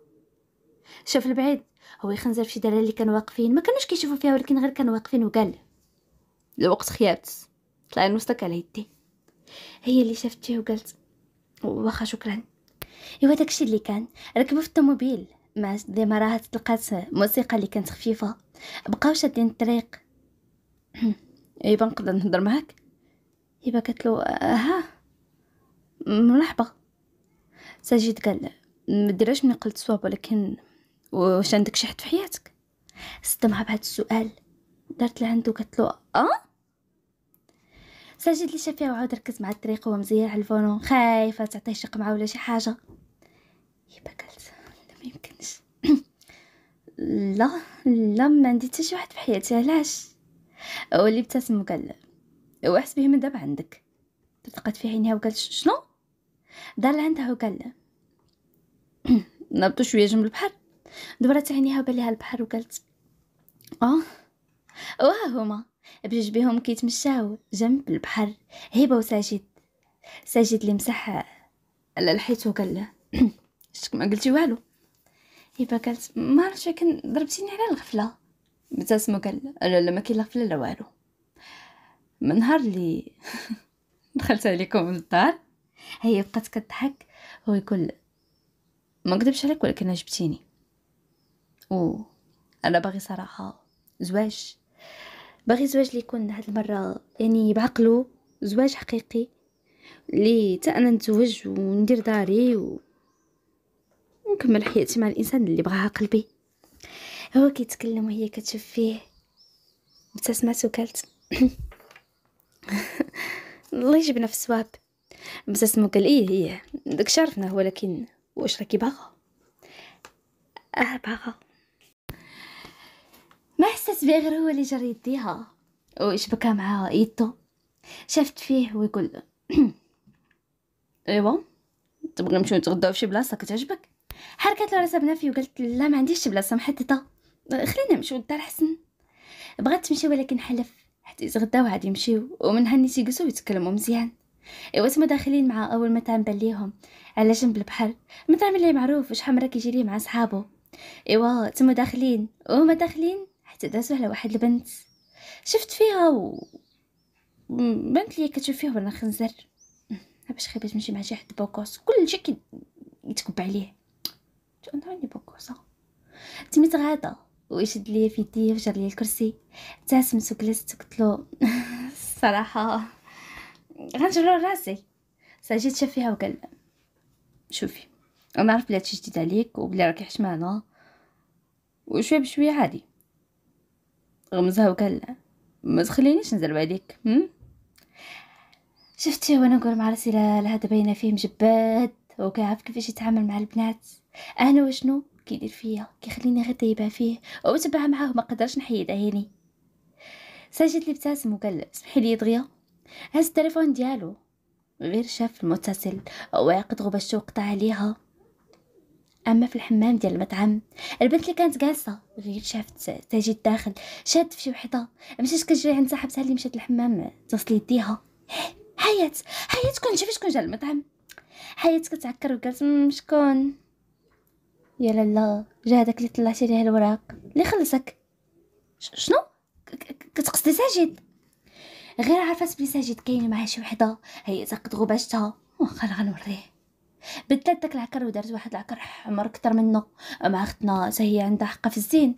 شاف البعيد. هو يخنزر في شي دراري اللي كانوا واقفين. ما كانوش كيشوفوا فيها ولكن غير كانوا واقفين وقال الوقت خيابت طلعي نوصلك على يدي. هي اللي شافت فيه وقالت واخا شكرا. إيوا داكشي اللي كان ركبوا في الطوموبيل. مع ديمارات لقات موسيقى اللي كانت خفيفة. بقاو شادين الطريق. إيوا نقدر نهضر معاك؟ هبه قالت له ها مرحبا. ساجد قال ما ديرش من قلت صواب ولكن واش عندك شي حد في حياتك؟ صدمها بهذا السؤال. دارت لعندو قالت له أه؟ ساجد اللي شاف فيها وعاود ركز مع الطريق وهو مزير على الفونون خايفة تعطيه شي قمعه ولا شي حاجة. قالت لا ما يمكنش. لا لا ما عندي حتى شي واحد في حياتي. علاش؟ هو اللي ابتسم وقال وحس به من دابا عندك. تلقات في عينيها وقالت شنو؟ دار لعندها وقال نبطو شوية جنب البحر. دورت عينيها وبان ليها البحر وقالت آه وها هما. بجوج بهم كيتمشاو جنب البحر. هبة وساجد. ساجد اللي مسح على الحيط وقال له شك ما قلتي والو؟ هبة قالت ما عرفتش ولكن ضربتيني على الغفلة. ابتسم وقال لا لا ما كاين لا غفلة لا والو. من نهار اللي دخلت عليكم للدار هي بقات كتضحك. هو يقول ما نكذبش عليك ولكن عجبتيني و أنا باغي صراحة زواج. باغي زواج اللي يكون هاد المرة يعني بعقلو زواج حقيقي اللي حتى أنا نتزوج وندير داري و... ونكمل حياتي مع الإنسان اللي بغاها قلبي. هو كيتكلم وهي كتشوف فيه. ابتسمت وقالت الله يجبنا في الصواب. ابتسم وقال إيه هي داك شرفنا ولكن واش راكي باغا آه باغا ما حسيت بيه غير هو اللي جرى يديها. ويشبكها مع يدو شافت فيه ويقول ايوا تبغي نمشيو نتغداو فشي بلاصة؟ كتعجبك حركت له راسها بنفي وقالت لا ما عنديش بلاصة محدده خلينا نمشيو للدار حسن بغات تمشي ولكن حلف. حتى يتغداو عاد يمشيو ومن هني تيجلسوا ويتكلموا مزيان. ايوا تما داخلين مع أول مطعم بان ليهم. على جنب البحر. مطعم اللي معروف وشحال مره كيجي ليه مع صحابو ايوا تما داخلين. وهما داخلين دازو على واحد البنت. شفت فيها و بنت لي كتشوف فيه وأنا خنزر. باش خيبات تمشي مع شي حد beau gosse؟ كي يتكب عليه. أنا عندي بوكوسه تميت غادا. ويشد ليا في يدي وجر ليا الكرسي. ابتسمت وجلست قلت له الصراحة. غنجرو راسي. ساجيت شاف فيها وقال شوفي أنا عارف بلي هادشي جديد عليك وبلي راكي حشمانة. وشوية بشوية عادي. غمزها وقال ما تخلينيش نزرب عليك شفتي وأنا نقول مع راسي لا هذا باينة فيه مجبد. وكيعرف كيفاش يتعامل مع البنات؟ أنا وشنو؟ كيدير فيا كيخليني غير طيبة فيه. وتبع معاه ما قدرش نحيد عيني ساجد لي ابتسم وقال سمحي لي دغيا. هز التليفون ديالو. غير شاف المتصل. واقد غبشو وقطع عليها. أما في الحمام ديال المطعم البنت اللي كانت جالسة غير شافت ساجد داخل شاد في شي وحدة مشات كتجري عند صاحبتها اللي مشات للحمام تصل يديها. حيات حيات كون شوفي شكون جا المطعم حيات كتعكر وقالت شكون؟ يا لالا جا هذاك اللي طلعتي ليه الوراق اللي خلصك. شنو؟ كتقصدي ساجد. غير عرفت بلي ساجد كاين معاه شي وحدة هي تاخد غباشتها واخا غنوريه. بدلت داك العكر ودارت واحد العكر حمر أكثر منه مع اختنا حتى هي عندها حقه في الزين.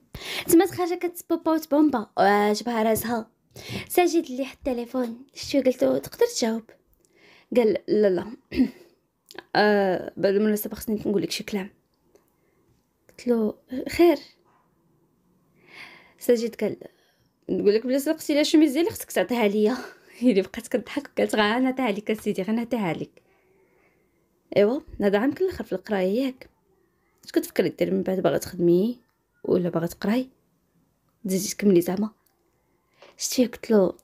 تما خارجه كتبوبا وتبومبا وعجبها راسها. ساجد اللي حط التليفون شتي قلتو تقدر تجاوب؟ قال لا لا. آه بعد المناسبه خصني نقول لك شي كلام. قلت له خير. ساجد قال نقول لك بلا سرقتي لا شميز ديالي خصك تعطيها ليا. هي بقات كضحك وقالت غا نعطيها لك سيدي غنعطيها لك. ايوا هذا عام كل الآخر في القراية ياك. اش كتفكري ديري من بعد باغا تخدمي ولا باغا تقراي؟ تزيدي تكملي زعما. شتي قلت له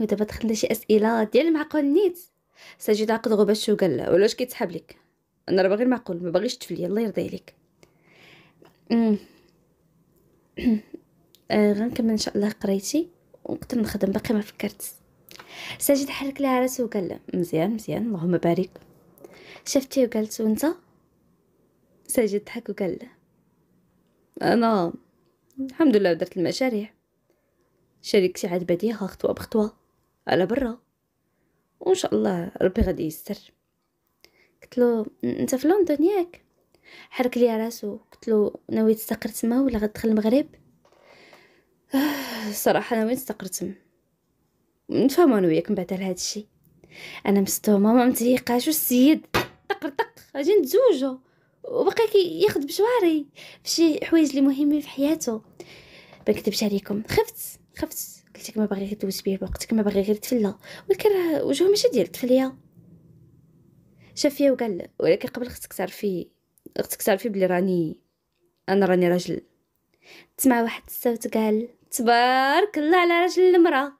ودابا دخلنا شي أسئلة ديال المعقول نيت. ساجد عقد غباش وقال ولا اش كيتسحب لك؟ أنا راه باغي المعقول ما باغيش تفلي الله يرضي عليك. آه غنكمل إن شاء الله قرايتي ونقدر نخدم باقي ما فكرت. ساجد حرك لها راسو وقال له مزيان مزيان اللهم بارك. شفتي وقالت وانت؟ ساجد ضحك وقال له أنا الحمد لله درت المشاريع. شريكتي عاد باديها خطوة بخطوة على برا. وإن شاء الله ربي غادي يستر. قلت له أنت في لندن ياك؟ حرك لي راسو. قلت له ناوي تستقر تما ولا غتدخل المغرب؟ آه صراحة ناوي نستقر تما. نتفاهموا أنا وياك من بعد على هذا الشيء أنا مستومة ما متيقاش السيد طق طق غادي نتزوجوا وبقى كياخذ بشواري. فشي حوايج اللي مهمين في حياته. ما نكذبش عليكم. خفت خفت. قلت لك ما باغي غير دوز بيه وقتك ما باغي غير تفلا ولكن راه وجهه ماشي ديال التفلية. شاف فيا وقال ولكن قبل خصك تعرفي خصك تعرفي بلي راني أنا راني راجل. تسمع واحد الصوت قال تبارك الله على راجل المرأة.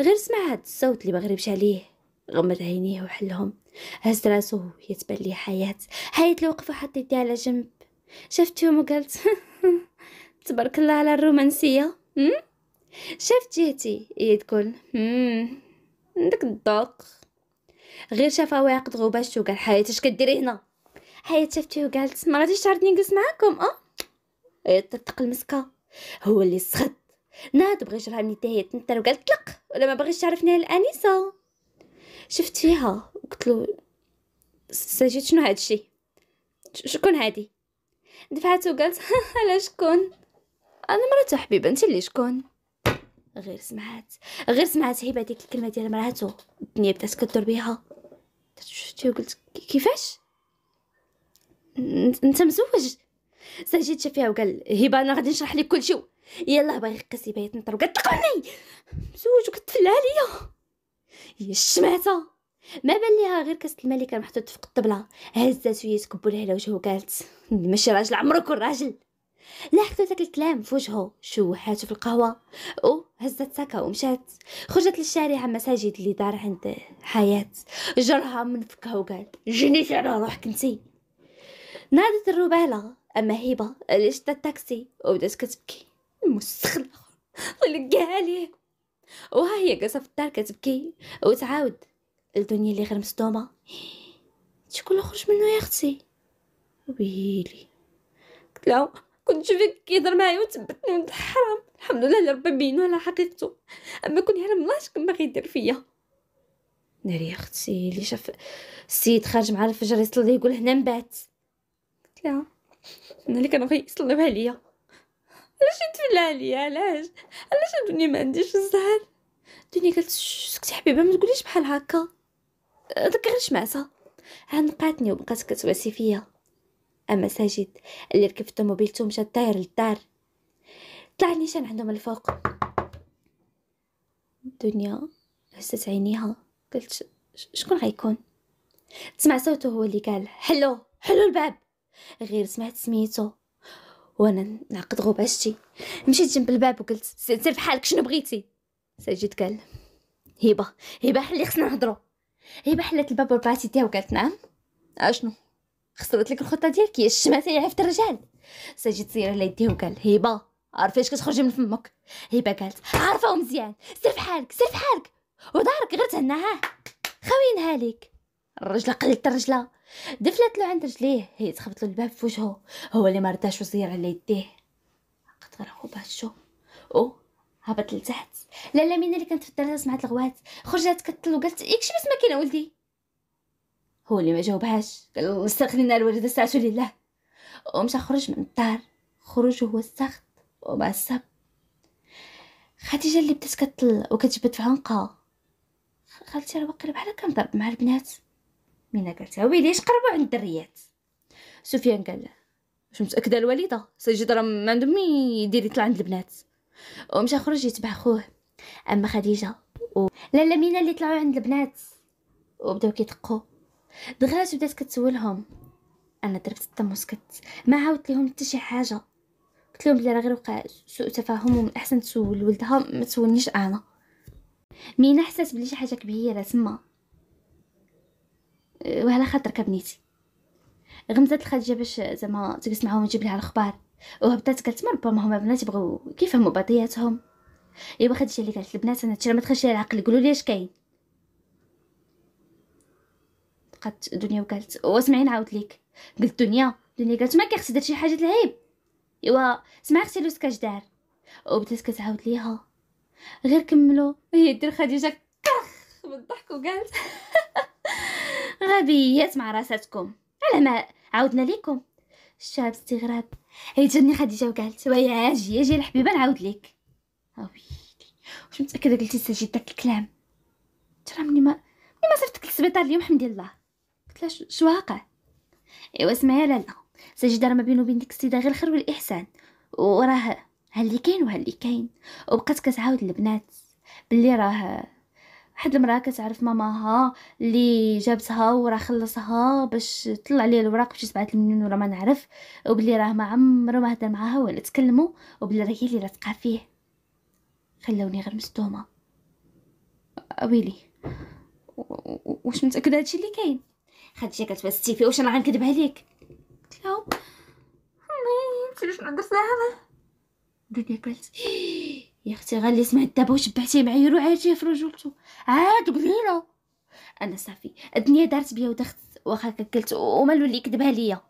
غير سمع هاد الصوت اللي باغي يمشي عليه. غمض عينيه وحلهم. هز راسو يتبان لي حياة حياة اللي وقف على جنب. شفتهم وقالت تبارك الله على الرومانسية. شفت جهتي؟ هي تقول عندك الذوق غير شافها واقد غوباش وقال حياة اش كديري هنا؟ حياة شفتي وقالت ما غاديش تعرضني نجلس معاكم أه؟ طرطق المسكة. هو اللي سخط. ناد بغى يجرها نيتها هي تنتر وقالت طلق ولا ما بغيش تعرفني الانسه شفت فيها وقلت له سجيت شنو هاد الشيء شكون هادي؟ دفعت وقالت على شكون؟ أنا مرات حبيبة أنت اللي شكون؟ غير سمعت غير سمعت هبه ديك الكلمة ديال مراتو الدنيا بدات كدور بيها. شفتي؟ وقلت كيفاش؟ أنت مزوج؟ سجيت شاف فيها وقال هبه أنا غادي نشرح لك كل شيء يلا باغي قاسي باغي تنطر وقالت تقعني مزوج وكتفلى عليا. هي الشماتة ما بان ليها غير كاس كان محطوط فوق الطبله هزات وهي تكبر على وجهه وقالت ماشي راجل عمرو كون راجل لاحظت داك الكلام في وجهه. شوحاتو في القهوة؟ أو هزت ساكا ومشات. خرجت للشارع مساجد اللي دار عند حياة. جرها من فكها وقال جنيتي على روحك انتي نادت الربالة أما هبه اللي شتا التاكسي؟ وبدات كتبكي. المستخلة طلقها عليه وها هي جالسة في الدار كتبكي وتعاود الدنيا اللي غير مصدومة. شكون خرج منه يا أختي؟ ويلي قلت له كنت شوفك كيهضر معايا وتبتني ولد الحرام. الحمد لله اللي ربي بينو على حقيقته. أما كون الله شكون باغي يدير فيا؟ ناري أختي اللي شاف السيد خارج مع الفجر يصلي يقول هنا نبات قلت لها أنا اللي كانوا يصليو عليا علاش تفلى عليا؟ علاش؟ علاش الدنيا ما عنديش الزهر الدنيا قالت سكتي حبيبة ما تقوليش بحال هكا. داك غير شمعسه عنقاتني وبقات كتواسي فيا. أما ساجد اللي ركب في طوموبيلته مشى طاير للدار. طلع نيشان عندهم الفوق. الدنيا هزت عينيها. قلت شكون غيكون؟ تسمع صوته هو اللي قال حلو حلو الباب. غير سمعت سميتو. وأنا نعقد غباشتي. مشيت جنب الباب وقلت سير بحالك شنو بغيتي؟ ساجد قال هبة هبة حلي خصنا نهضروا هبة حلت الباب ورفعت يديها وقالت نعم. اشنو خسرت لك الخطة ديالك يا الشماتة يا عفت الرجال. ساجد صير على يديه وقال هبة عارفه اش كتخرجي من فمك. هبة قالت عارفة مزيان سير بحالك سير بحالك ودارك غير تهناها. خوينها ليك الرجلة قلت الرجلة. دفلت له عند رجليه هي تخبط له الباب في وجهه هو اللي ما رداش وصير على يديه. عقد غير باشو أو هبط لتحت. لالا مين اللي كانت في الدار سمعت الغوات خرجت كتل وقالت يكشي بس ما كاين ولدي؟ هو اللي ما جاوبهاش. قال استغنينا الورده ساعته لله. ومشى خرج من الدار. خروج هو السخط. ومع السب. خديجة اللي بدات كتل وكتجبد في عنقها. خالتي راه واقيلا بحال كنضرب مع البنات. مينا قالت ويلي اش قربوا عند الدريات سفيان قال واش متأكدة الوالدة سيجد راه ما عنده مين يدير يطلع عند البنات. ومشى خرج يتبع خوه أما خديجة و... لالا مينا اللي طلعوا عند البنات. وبداو كيدقوا دغرات بدات كتسولهم أنا درت الدم وسكت ما عاودت لهم حتى شي حاجة. قلت لهم بلي راه غير وقع سوء تفاهم ومن أحسن تسول ولدها ما تسولنيش أنا. مينا حسات بلي شي حاجة كبيرة تما. وعلى خاطرك بنيتي غمزت الخديجه باش زعما تجلس معاهم وتجيب لها الأخبار. وهبطات قالت ما ربما هما بنات يبغوا كيفهموا بعضياتهم ايوا خديجه اللي قالت البنات أنا ترى ما تخرجش العقل قولوا لي اش كاين. بقات دنيا وقالت واسمعي نعاود ليك. قلت دنيا؟ دنيا قالت ما كيخص دير شي حاجة العيب ايوا سمع أختي لوس كاش دار. وبدات كتعاود ليها. غير كملوا. هي دير خديجة كخ بالضحك وقالت غبيات مع راساتكم. على ما عاودنا ليكم. الشاب استغراب هي جاني خديجة وقالت ويا أجي أجي الحبيبة نعاود لك ويلي واش متأكدة قلتي سجيت داك الكلام؟ ترى مني ما مني ما صيفطك للسبيطار اليوم حمد الله قلت لها شو واقع؟ إيوا اسمعي لالا سجد راه ما بينو وبين ديك السيدة غير الخير والإحسان. وراه ها اللي كاين وها اللي كاين. وبقات كتعاود للبنات باللي راه واحد المرأة كتعرف ماماها اللي جابتها وراه خلصها باش طلع ليها الوراق باش تبعث المنين ولا ما نعرف. وبلي راه ما عمرو ما هضر معاها ولا تكلموا وبلي راه هي اللي لاتقى فيه. خلوني غير مصدومة. ويلي واش متأكدة هادشي اللي كاين؟ خديجه قالت بس تيفي واش أنا غنكذب عليك؟ قلت لها أمي انت شنو درتها دنيا قالت يا أختي غير اللي سمعت دابا وشبعتيه معايير وعاديه في رجولته عاد قليله أنا صافي الدنيا دارت بيا ودخت واخا قلت ومالو اللي يكذبها ليا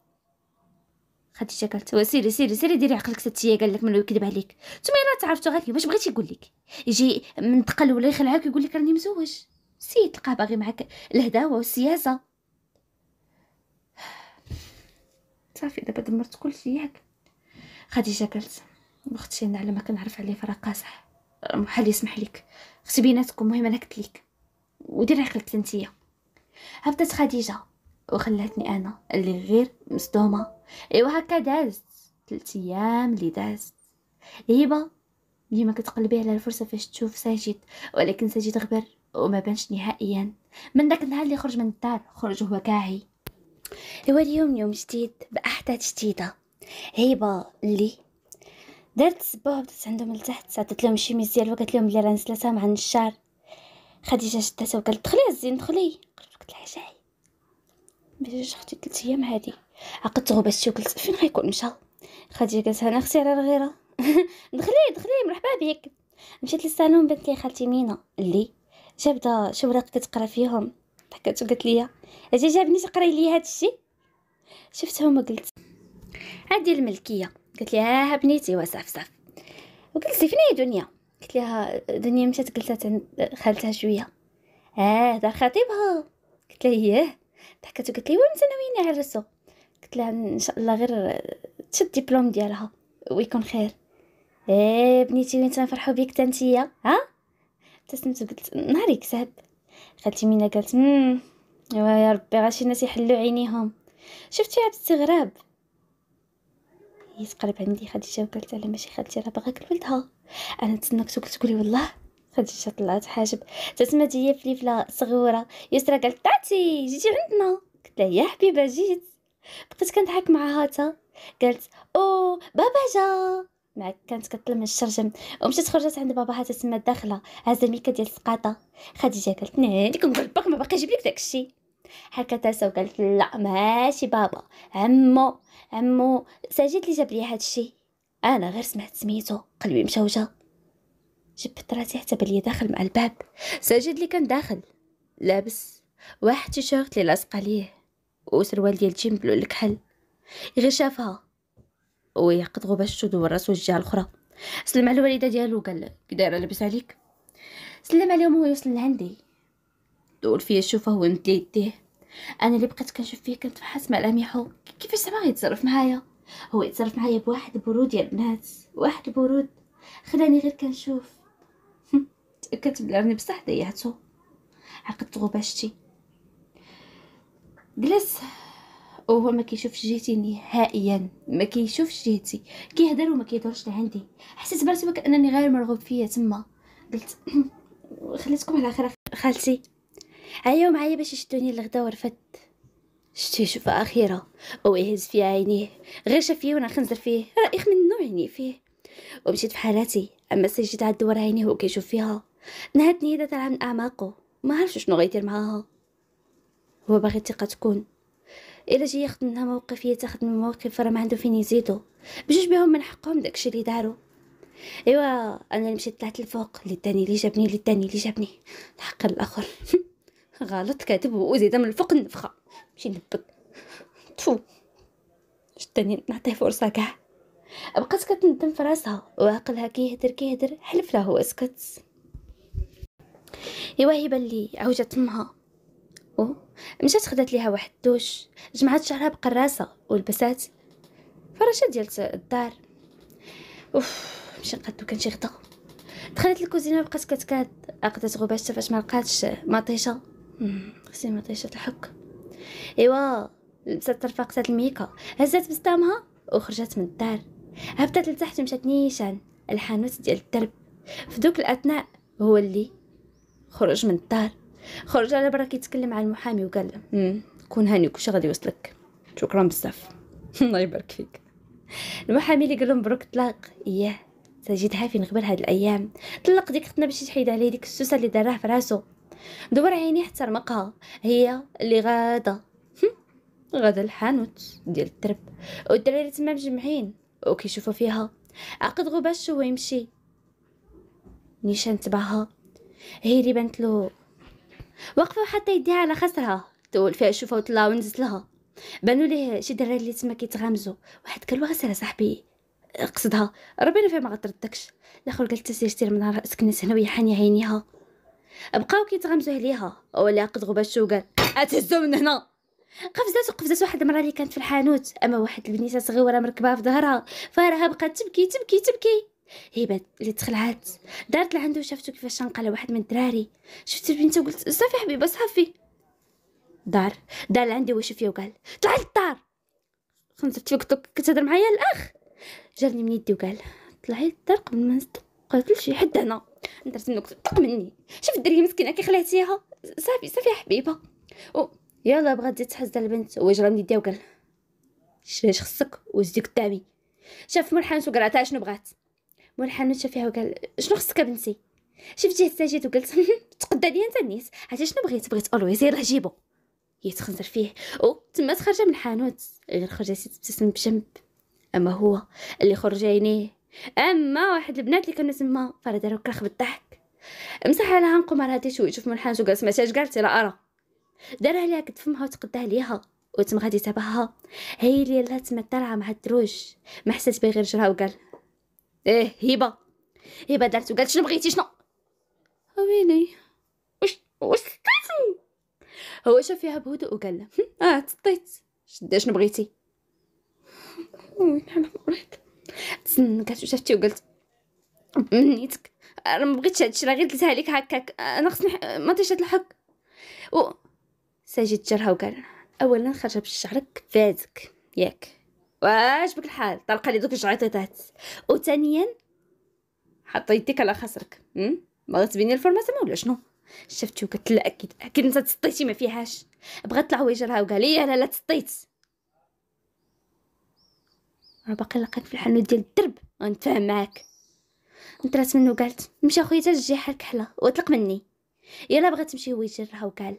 خديجة قالت وسيري سيري سيري ديري عقلك ستيه قال لك منو يكذب عليك. نتوما راه تعرفتوا غير باش بغيتي يقول لك؟ يجي منتقل ولا يخلعك يقول لك راني مزوج. سيد تلقاه باغي معاك الهداوة والسياسة. صافي دابا دمرت كلشي ياك. خديجة قالت أختي أنا على ما كنعرف عليه فراه قاصح محال يسمح لك. أختي بيناتكم المهم أنا قلت لك. وديري عقلك انتيا هبطت خديجة. وخلاتني أنا اللي غير مصدومة. إيوا هكا دازت. ثلاث أيام اللي دازت. هبه ديما كتقلبي على الفرصة فاش تشوف ساجد. ولكن ساجد غبر وما بانش نهائيا. من داك النهار اللي خرج من الدار خرج هو كاعي. إيوا اليوم يوم جديد باحداث جديده هبه اللي دارت الصباح بدات عندهم لتحت عطات لهم الشيميز ديالها وقالت لهم بلي راه نزلتها مع النشار خديجة شدتها وقالت دخلي الزين دخلي. قلت لها جاي باش أختي ثلاث أيام هادي. عقدت غبا شي وقلت فين غيكون؟ مشى خديجة قالت أنا أختي راه الغيرة. دخلي دخلي مرحبا بك. مشيت للصالون بنت لي خالتي مينا اللي جابده شي وراق كتقرا فيهم. ضحكت وقالت لي أجي جابني تقراي لي هذا الشيء شفتهم وقلت عادي الملكية. قالت لي ها بنيتي. وصاف صاف وقلت فين هي دنيا قلت لها دنيا مشات. جلست عند خالتها شوية. آه دار خطيبها. قلت لها اييه ضحكت وقالت لي وين ناويين يعرسوا؟ قلت لها إن شاء الله غير تشد الدبلوم ديالها ويكون خير. إيه بنيتي وين تنفرحوا بيك تنتيا ها ابتسمت وقلت نهار يكسب. خالتي مينا قالت امم يا ربي غاشي ناس يحلوا عينيهم. شفتي هاد الاستغراب هي تقرب عندي خديجة وقالت لها ماشي خالتي راه باغاك لولدها أنا نتسناك تقولي والله خديجة طلعت حاجب. تسمى هي فليفله صغيرة. يسرا قالت تاتي جيتي عندنا. قلت لها يا حبيبة جيت. بقيت كنضحك معاها تا. قالت أو بابا جا. مع كانت كتطلب من الشرجم. ومشات خرجت عند باباها تسمى داخله هازه ميكا ديال السقاطة. خديجة قالت ناديك نقول باك ما باقي يجيب لك داكشي. حكت تاسا وقالت لا ماشي بابا. عمو عمو ساجد لي جاب لي هادشي أنا غير سمعت سميتو قلبي مشوجه جبت راسي حتى بلي داخل مع الباب. ساجد لي كان داخل. لابس واحد تيشيرت لي لاصق عليه. وسروال ديال jean bleu الكحل غير شافها. ويعقد غباش تدور راسو الجهة الأخرى. سلم على الوالدة ديالو قال كي دايرة لاباس عليك. سلم عليهم هو يوصل لعندي. دور فيا. شوفه هو مد يديه. أنا اللي بقيت كنشوف فيه كنت فحاس ملامحه كيفاش زعما غيتصرف معايا؟ هو يتصرف معايا بواحد برود يا البنات واحد برود. خلاني غير كنشوف. تأكدت بلي راني بصح ضيعتو عقدت غباشتي. جلس. وهو ما كيشوفش جهتي نهائيا. ما كيشوفش جهتي. كيهضر وما كيدورش لعندي. حسيت براسي كانني غير مرغوب فيا تما. قلت خليتكم على خير خالتي. عياو معايا باش يشدوني للغدا ورفدت. شتي شوفة أخيرة ويهز في عينيه غير شاف فيه وأنا خنزر فيه رائخ منو عيني فيه. ومشيت في حالاتي أما سجيت عاد دور عينيه وكيشوف فيها. نهاتني هذا طالعه من أعماقه ما عرفش شنو غيدير معاها. هو باغي الثقة تكون. إلا جي ياخد منها موقف هي تاخد من موقف راه ما عنده فين يزيدو. بجوج بهم من حقهم داكشي اللي داروا أيوا أنا اللي مشيت طلعت لفوق اللي تاني اللي جابني اللي تاني اللي جابني. الحق الآخر. غلط كاتب وزيد من الفوق النفخه مشي نبك تفو. تاني نعطيه فرصة كاع. بقات كتندم في راسها. وعقلها كيهدر كيهدر. حلف له هو سكت. إيوا هبه اللي عوجت امها و مشات خدات ليها واحد الدوش. جمعات شعرها بقراسه ولبسات فراشة ديال الدار. أوف مشي نقادو كان شي غدا. دخلت الكوزينه بقات كتكاد عقدت غباش فاش ما لقاتش مطيشة. خصني مطيشه الحك إيوا لبست رفاقتها الميكا. هزات بسطامها وخرجت من الدار. هبطت لتحت ومشات نيشان. الحانوت ديال الدرب. في دوك الأثناء هو اللي خرج من الدار. خرج على برا كيتكلم مع المحامي وقال له كون هاني كلشي غادي يوصلك. شكرا بزاف. الله يبارك فيك. المحامي اللي قال له مبروك طلاق إياه ساجدها فين غبر هاد الأيام. طلق ديك ختنا باش تحيد عليه ديك السوسة اللي دارها في راسو. دور عيني حتى رمقها. هي اللي غاده غاده الحانوت ديال الدرب. والدراري تما مجمعين وكيشوفوا فيها. عقد غباش هو يمشي. نيشان تبعها. هي اللي بانت له. وقفوا حتى يديها على خسرها تقول فيها شوفها وطلع ونزلت لها. بانوا ليه شي دراري اللي تما كيتغامزوا واحد قال له صاحبي. قصدها ربنا فيها ما غتردكش الآخر قالت تسير من نهار سكنت هنا وهي حانيه عينيها. بقاو كيتغمزوا عليها ولا عقد غباش وقال اتهزوا من هنا. قفزات وقفزات واحد المراه اللي كانت في الحانوت. أما واحد البنيته صغيرة مركبه في ظهرها. فراها بقات تبكي تبكي تبكي. هبه اللي تخلعات. دارت لعندو شافتو كيفاش على واحد من الدراري. شفت البنت وقلت صافي حبيبة صافي. دار دار لعندي وشف فيا وقال طلع للدار خنزرت فيك كتهضر معايا الأخ. جابني من يدي وقال طلعي للدار قبل ما نصدق. قالت شي حد هنا درت منك طق مني شوف الدريه مسكينه كي خلعتيها صافي صافي حبيبه و يلا بغات تزيد تحز البنت هو جرى من يديها وقال شريش خصك وزدي قدامي شاف ملحنت عطاها شنو بغات ملحنت شاف فيها وقال شنو خصك بنتي شفتي جيت وقلت تقدى ليا انت النيس عرفتي شنو بغيت بغيت اولويز يلاه جيبو هي تخنزر فيه أو تما تخرج من الحانوت غير خرجت تبتسم بجنب اما هو اللي خرج عينيه أما واحد البنات اللي كانوا تما فرا دارو كرخ بالضحك. مسح على عنقو ما راتيش ويشوف من الحانوت وقال سمعتي اش قالتي لا أرى. دارها ليها كد فمها وتقدها ليها وتم غادي تبعها هي اللي لا تما طالعة مع الدروج ما حسيت بغير جرها وقال إيه هبة. هبة دارت وقالت شنو بغيتي؟ شنو؟ ويلي واش واش هو شاف فيها بهدوء وقال آه تطيت شنو بغيتي؟ أنا مريض. تسنكات وشفتي وقلت منيتك. أنا ما بغيتش هادشي راه غير قلتها لك هكاك. أنا خصني ما تيش الحق. و ساجد جرها وقال اولا خرج بشعرك فازك ياك. واش بك الحال؟ طلق لي دوك الجعيطيطات وثانيا حط يديك على خصرك بغات تبيني ال formation ولا شنو؟ شفتي وقلت لا أكيد أكيد أنت تسطيتي ما فيهاش. بغات طلع ويجرها وقال لي لا لا تسطيت. راه باقي لقاك في الحانوت ديال الدرب غنتفاهم معاك. نطرات منه قالت مشى خويا تجي حالك حلا واطلق مني. يلا بغات تمشي هو يجرها وقال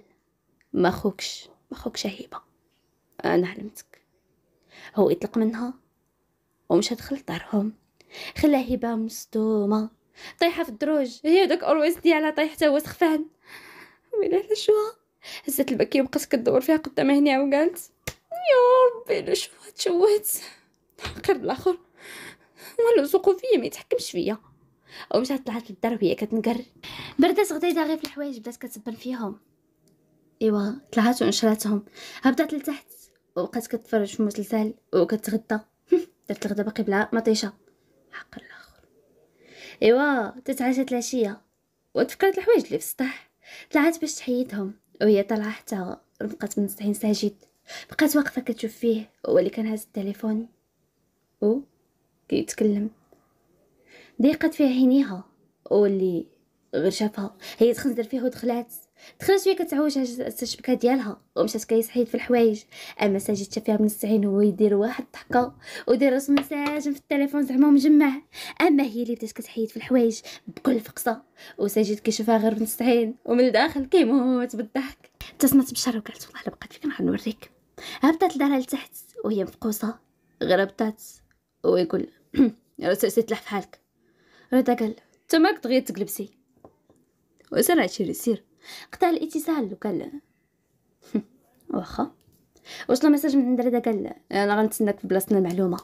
ما خوكش ما خوكش هيبه أنا علمتك. هو يطلق منها؟ ومشى دخل لدارهم خلى هبة مصدومة طايحة في الدروج هي داك Always ديالها طايح حتى هو سخفان. ويلي على شوها هزت ال paquet وبقات كدور فيها قدام عينيها وقالت يا ربي لا شوها تشوهت قرب الآخر. والو سوقو فيا ما يتحكمش فيا. ومشات طلعت للدار وهي كتنقر بردات غديدها غير في الحوايج بدات كتبن فيهم. إيوا طلعت ونشراتهم هبطت لتحت وبقات كتفرج في المسلسل وكتغدى. درت الغدا باقي بلا مطيشة. حق الآخر. إيوا تتعشت العشيه وتفكرت الحوايج اللي في السطح. طلعت باش تحيدهم وهي طالعة حتى بقات من سطحين ساجد. بقات واقفة كتشوف فيه. هو اللي كان هاز التليفون. و كيتكلم ضيقت فيها عينيها واللي غير شافها. هي تخنزر فيه ودخلات. دخلت شوية كتعوج على الشبكه ديالها. ومشات كيس حيد في الحوايج. أما ساجد شاف فيها بنستعين هو يدير واحد الضحكة. ودير راسو مساجن في التليفون زعما مجمع. أما هي اللي بدات كتحيد في الحوايج بكل فقصه وساجد كيشوفها غير بنستعين ومن الداخل كيموت بالضحك. ابتسمت بشر وقالت والله الا بقيت فيك نوريك. هبطت لدارها لتحت وهي مفقوسة. غربطات ويقول راه تلح في حالك. رضا قال تماك دغيا تقلبسي. وسرع هادشي سير قطع الاتصال وقال واخا. وصل message من عند رضا قال أنا غنتسناك في بلاصتنا المعلومة.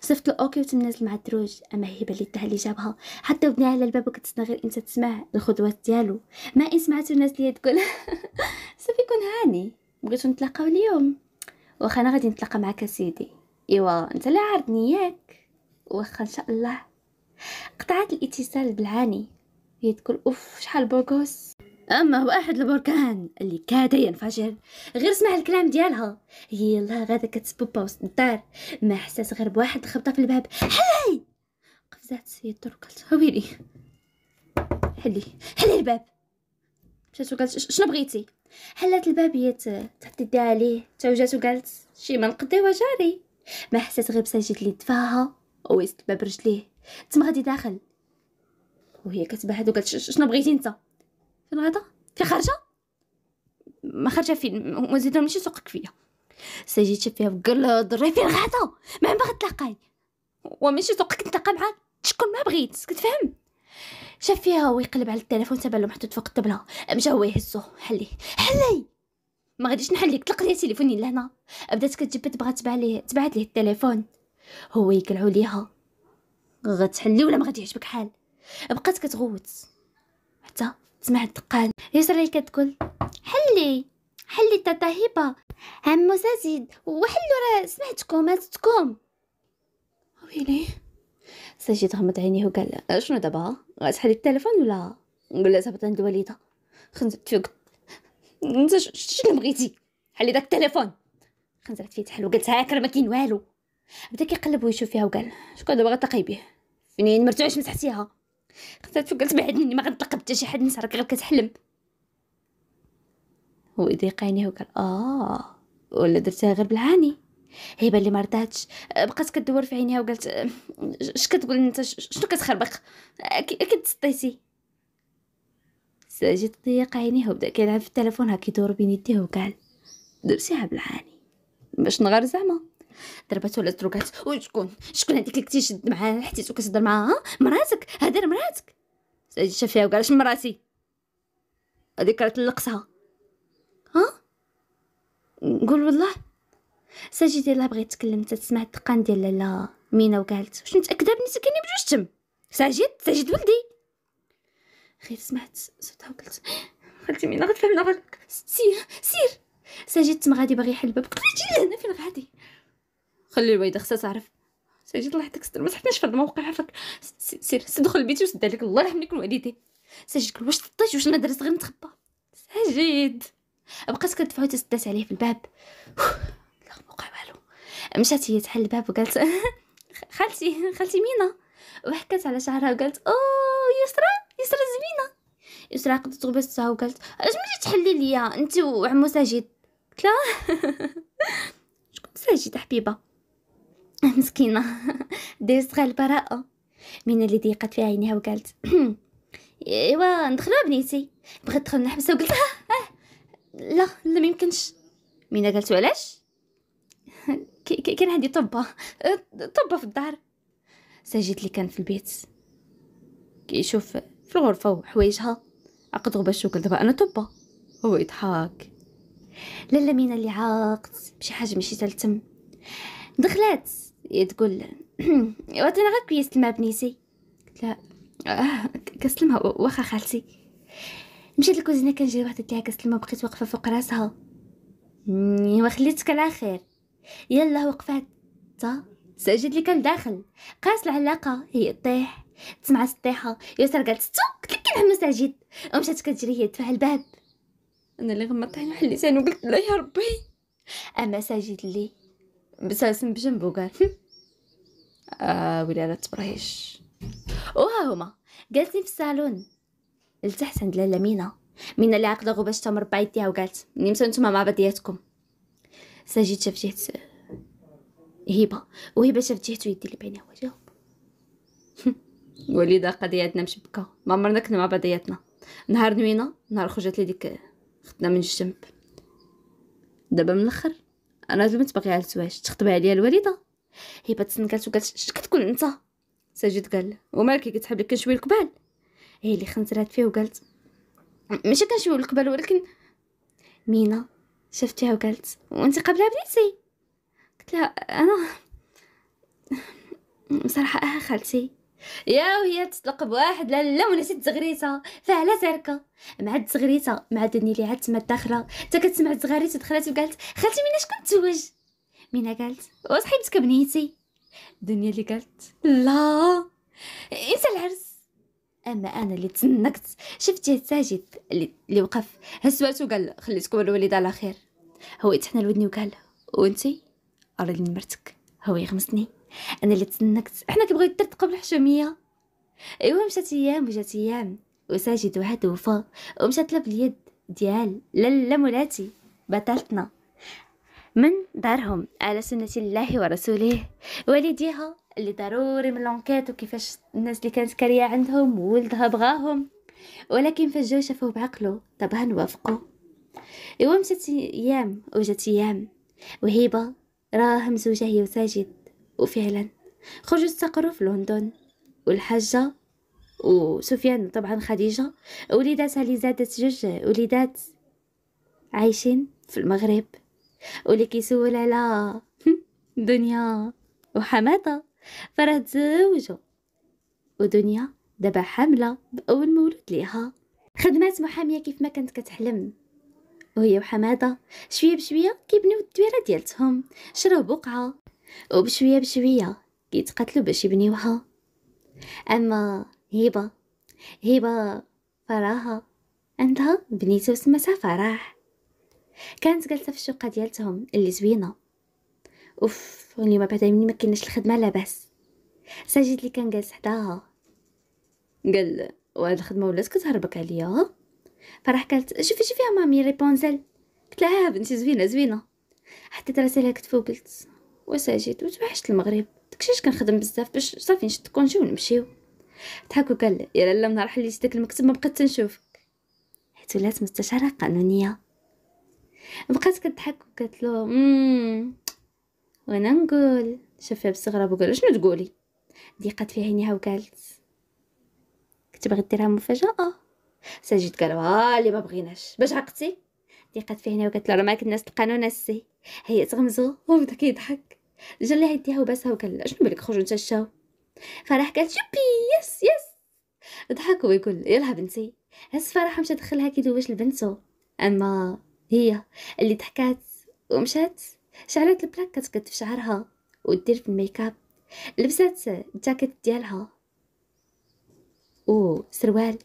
صيفط له OK وتمنازل مع الدروج. أما هبة اللي داها اللي جابها. حتى ودنيها على الباب وكتسنى غير إنت تسمع الخطوات ديالو. ما إن سمعتو الناس اللي تقول صافي كون هاني. بغيتو نتلاقاو اليوم. واخا أنا غادي نتلاقى معاك سيدي. إيوا أنت اللي عارضني ياك. واخا إن شاء الله. قطعت الاتصال بالعاني. هي تقول أوف شحال beau gosse أما واحد البركان اللي كاد ينفجر غير سمع الكلام ديالها. الله غادا كتسبوبا وسط الدار. ما حسات غير بواحد خبطه في الباب. حلي قفزات هي قالت ويلي حلي حلي الباب. مشات وقالت شنو بغيتي؟ حلات الباب هي تحط يديها عليه توجات وقالت شي ما نقضيوها جاري. ما حسات غير بساجد اللي دفاها ويست الباب رجليه. تما غادي داخل. وهي كتبهد وقالت شنو بغيتي انت؟ فين غادا فين خارجة. ما خارجة فين وزيد ماشي سوقك فيا. ساجي شاف فيها وقال ضري فين غادا ما باغا تلاقاي. وماشي سوقك نتلاقى معاك. شكون ما بغيت كتفهم شاف فيها ويقلب على التليفون تبان له محطوط فوق الطبلة. مشى هو يهزو حلي حلي. ما غاديش نحليك طلق لي تليفوني لهنا. بدات كتجبد تبغى تبع ليه تبعت ليه التليفون. هو يقلعو ليها. غتحلي ولا ما غادي يعجبك حال؟ بقات كتغوت. حتى سمعت دقان يسرا هي كتقول حلي حلي تاتا هبه عمو ساجد وحلو راه سمعتكم هاتتكم ويلي؟ ساجد غمض عينيه وقال شنو دابا؟ غتحلي التليفون ولا؟ نقول لها صافي عند الوالدة. خنزرت فيه انت شنو بغيتي؟ حلي داك التليفون؟ خنزرت فيه تحل وقالت هاك راه ما كاين والو. بدا كيقلب ويشوف فيها وقال شكون دابا غتلقاي به فينين مرتعش مسحتيها؟ خدات وقالت بعد مني ما غنطلق حتى شي حد نسرك غير كتحلم. هو يضيق عينيه وقال آه ولا درتها غير بالعاني. هبه اللي ما رضاتش. بقات كدور في عينيها وقالت اش كتقول أنت؟ شنو كتخربق؟ أكيد سطيتي سأجد ضيق عينيه وبدا كيلعب في التليفون هكا يدور بين يديه وقال درتيها بالعاني باش نغار زعما. ضربت ولا تروكات وشكون شكون؟ هذيك اللي كنتي شد معاها حتى وكتهضر معاها مراتك؟ هادر مراتك. ساجد شاف فيها وقال اش مراتي هذيك راه طلقتها ها؟ نقول والله. ساجد يلاه بغيت تكلم تسمع الدقان ديال لالا مينا. وقالت واش متاكده بنتي كاينة بجوج تم ساجد؟ ساجد ولدي. غير سمعت صوتها وقلت. خالتي مينا غتفهمنا غير. سير سير. ساجد تما غادي باغي يحل الباب. قلت جي لهنا فين غادي؟ خلي الوالده خصها تعرف ساجد الله يحفظك ستر ما تحطنيش في هذا الموقع عافاك سير دخل لبيتي وسد عليك. الله يرحم لك الوالدين ساجد قال واش طيش؟ واش أنا درت؟ غير نتخبى. ساجد. بقات كتدفع وتسدات عليه في الباب. لا موقع والو. مشات هي تحل الباب وقالت. خالتي خالتي مينا. وحكات على شعرها وقالت أوه. يسرا يسرا زوينة. يسرا قدت غبستها وقالت اش ملي تحلي ليا؟ أنت وعمو ساجد قلت لها شكون ساجد حبيبة؟ مسكينة. غير البراءة. من اللي ضيقت في عينيها وقالت إيوا ندخلوا بنيتي. بغيت ندخل نحبسها وقلت أه لا لا ما يمكنش. مينا قالت علاش كان عندي طبة. طبة في الدار. ساجد اللي كان في البيت. كيشوف في الغرفة وحوايجها. عقد غباش وقال دابا أنا طبه هو يضحك. لالا مينا اللي عاقت. بشي حاجة ماشي تلتم دخلات. تقول واتنا غير كويس الماء بنيتي. قلت لها آه كسلمها واخا خالتي. مشيت للكوزينة كنجري واحد تاعها كسلمها بقيت واقفة فوق راسها. ايوا خليتك على خير. يلا وقفات. تا ساجد اللي كان داخل. قاس العلاقة. هي طيح تسمع الطيحه يسرا قالت ستو قلت لك كنعمل ساجد ومشات كتجري هي تدفع الباب. أنا اللي غمضت عيني وحليت عيني وقلت لا يا ربي. اما ساجد اللي بساسم بجنبو قال آه ويلي راه تبريش وها هما. جالسين في الصالون. لتحت عند لاله مينا. مينا اللي عقده غباشتها مربع يديها وقالت نمساو نتوما مع بعضياتكم ساجد شاف جهة هبة وهبة شافت جهته يدي اللي بينها وجههم وليدة قضياتنا مشبكة. ما عمرنا كنا مع بعضياتنا. نهار نوينا نهار خرجت لي ديك اختنا من الجنب دابا من الأخر أنا البنت باغيه على الزواج. تخطب عليا الوالدة. هبه تسنكلت وقالت اش كتكون أنت؟ ساجد قال ومالك كتحب لك كنشوي الكبال هي اللي خنزرات فيه وقالت ماشي كنشوي الكبال ولكن مينا شفتيها وقالت وأنت قبلها بنيتي قلت لها أنا بصراحه آه خالتي. يا وهي تطلق بواحد لا لا ونسيت تزغريته فعلا تركه مع التزغريته مع دني عاد تما داخلة. حتى كتسمع التزغريته دخلت وقالت خالتي مينا شكون تزوج مينا قالت وصحيبتك بنيتي؟ دنيا اللي قالت لا انسى العرس. أما أنا اللي تسنكت شفتيه ساجد اللي, وقف هسوات وقال خليتكم الوالد على خير. هو يتحنى لودني وقال وأنتي؟ ارى مرتك. هو يغمسني أنا اللي تسنكت. إحنا كيبغيو يترتقوا بالحشوميه أيوا مشات أيام وجات أيام. وساجد وعاد وفا. ومشات له باليد ديال لالا مولاتي بطلتنا. من دارهم؟ على سنة الله ورسوله. والديها اللي ضروري من لونكيت وكيفاش الناس اللي كانت كارية عندهم وولدها بغاهم. ولكن جاو شافوه بعقله طبعا وافقوا. أيوا مشات أيام وجات أيام. وهيبه راها مزوجه هي وساجد وفعلا. خرجوا استقروا في لندن والحاجة وسفيان طبعا خديجة وليداتها اللي زادت جوج وليدات عايشين في المغرب واللي كيسول على دنيا وحماتة فراه تزوجوا ودنيا دابا حاملة بأول مولود ليها. خدمات محامية كيف ما كانت كتحلم وهي وحمادة شوية بشوية كيبنيو الدويرة ديالتهم شراو بقعة وبشوية بشوية كيتقاتلوا باش يبنيوها أما هبة هبة فراها عندها بنيته سمتها فرح كانت جالسة في الشقة ديالتهم اللي زوينة. أوف اليوم بعد مني ما كايناش الخدمة لاباس ساجد اللي كان جالس حداها. قال وهاد الخدمة ولات كتهربك عليا. فرح قالت شوفي شوفي يا مامي ريبونزل. قلت لها بنتي زوينة زوينة. حطيت راسي لها كتفو قلت وساجد وتوحشت المغرب. داكشي كنخدم بزاف باش صافي نشد كونجي ونمشيو. ضحك وقال يا لالا من نهار حليت داك المكتب ما بقيت تنشوفك حيت ولات مستشاره قانونيه بقات كضحك وقالت له وأنا نقول. شافها باستغراب وقال شنو تقولي؟ ضيقت في عينيها وقالت كنت باغي ديرها مفاجأة. ساجد قال اللي ما بغيناش. باش عقتي ضيقت في عينيها وقالت له راه ماك الناس القانون السي هي تغمزو وبدا كيضحك. جا لها يديها وباسها وقال شنو بالك خرجوا نتعشاو فرح قالت شوبي يس يس. ضحك ويقول يلا بنتي. هس فرح مشى دخلها كيدوش لبنتو أما هي اللي ضحكات ومشات شعلت ال plaque كتقد في شعرها ودير في الميكاب لبسات الجاكيت ديالها. وسروال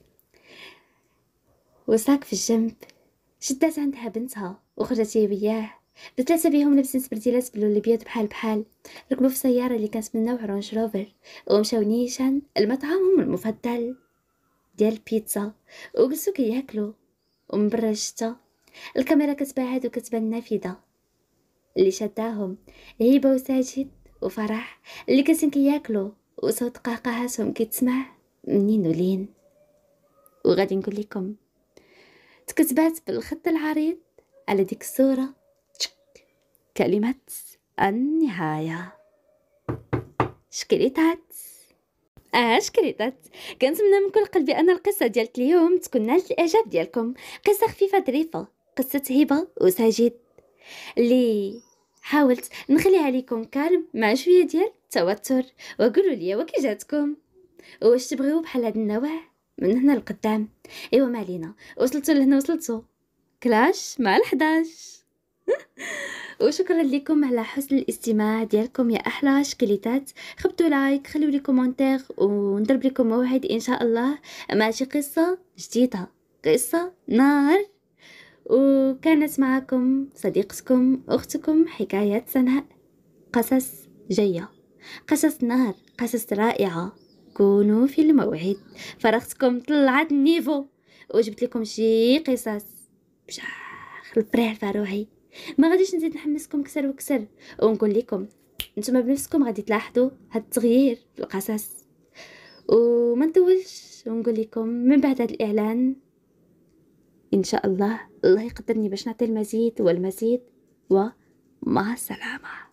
وصاك في الجنب. شدات عندها بنتها وخرجت هي وياه. بثلاثة بيهم لابسين سبرديلات بلون الابيض بحال بحال. ركبوا في سيارة اللي كانت من نوع Range Rover. ومشاو نيشان لمطعمهم المفضل ديال البيتزا. وجلسوا كياكلوا ومن برا الشتا الكاميرا كتبعد وكتبان نافذة اللي شداهم. هيبة وساجد وفرح. اللي كاسين كياكلوا وصوت قهقهاتهم كيتسمع منين ولين. وغادي نقول لكم. تكتبات بالخط العريض على ديك الصورة. كلمة النهاية. شكريتات. آه شكريتات. كنتمنى من كل قلبي أن القصة ديالت اليوم تكون نالت الإعجاب ديالكم. قصة خفيفة ظريفة قصة هبة وساجد. اللي حاولت نخليها لكم كالم مع شوية ديال التوتر. وقولوا لي وكي جاتكم؟ واش تبغيو بحال هاد النوع من هنا لقدام؟ إيوا ما علينا. وصلتوا لهنا وصلتوا. كلاش؟ مع ال11 وشكرا لكم على حسن الاستماع ديالكم يا أحلى شكليتات. خبطوا like خليوا لي commentaire ونضرب لكم موعد إن شاء الله مع شي قصة جديدة. قصة نار. وكانت معكم صديقتكم أختكم حكاية سناء. قصص جاية. قصص نار قصص رائعة. كونوا في الموعد. فرختكم طلعت النيفو. وجبت لكم شي قصص بشاخ الفريح الفاروعي ما غاديش نزيد نحمسكم كسر وكسر. ونقول لكم نتوما بنفسكم غادي تلاحظوا هاد التغيير في القصص. وما نطولش ونقول لكم من بعد هذا الإعلان إن شاء الله الله يقدرني باش نعطي المزيد والمزيد مع السلامة.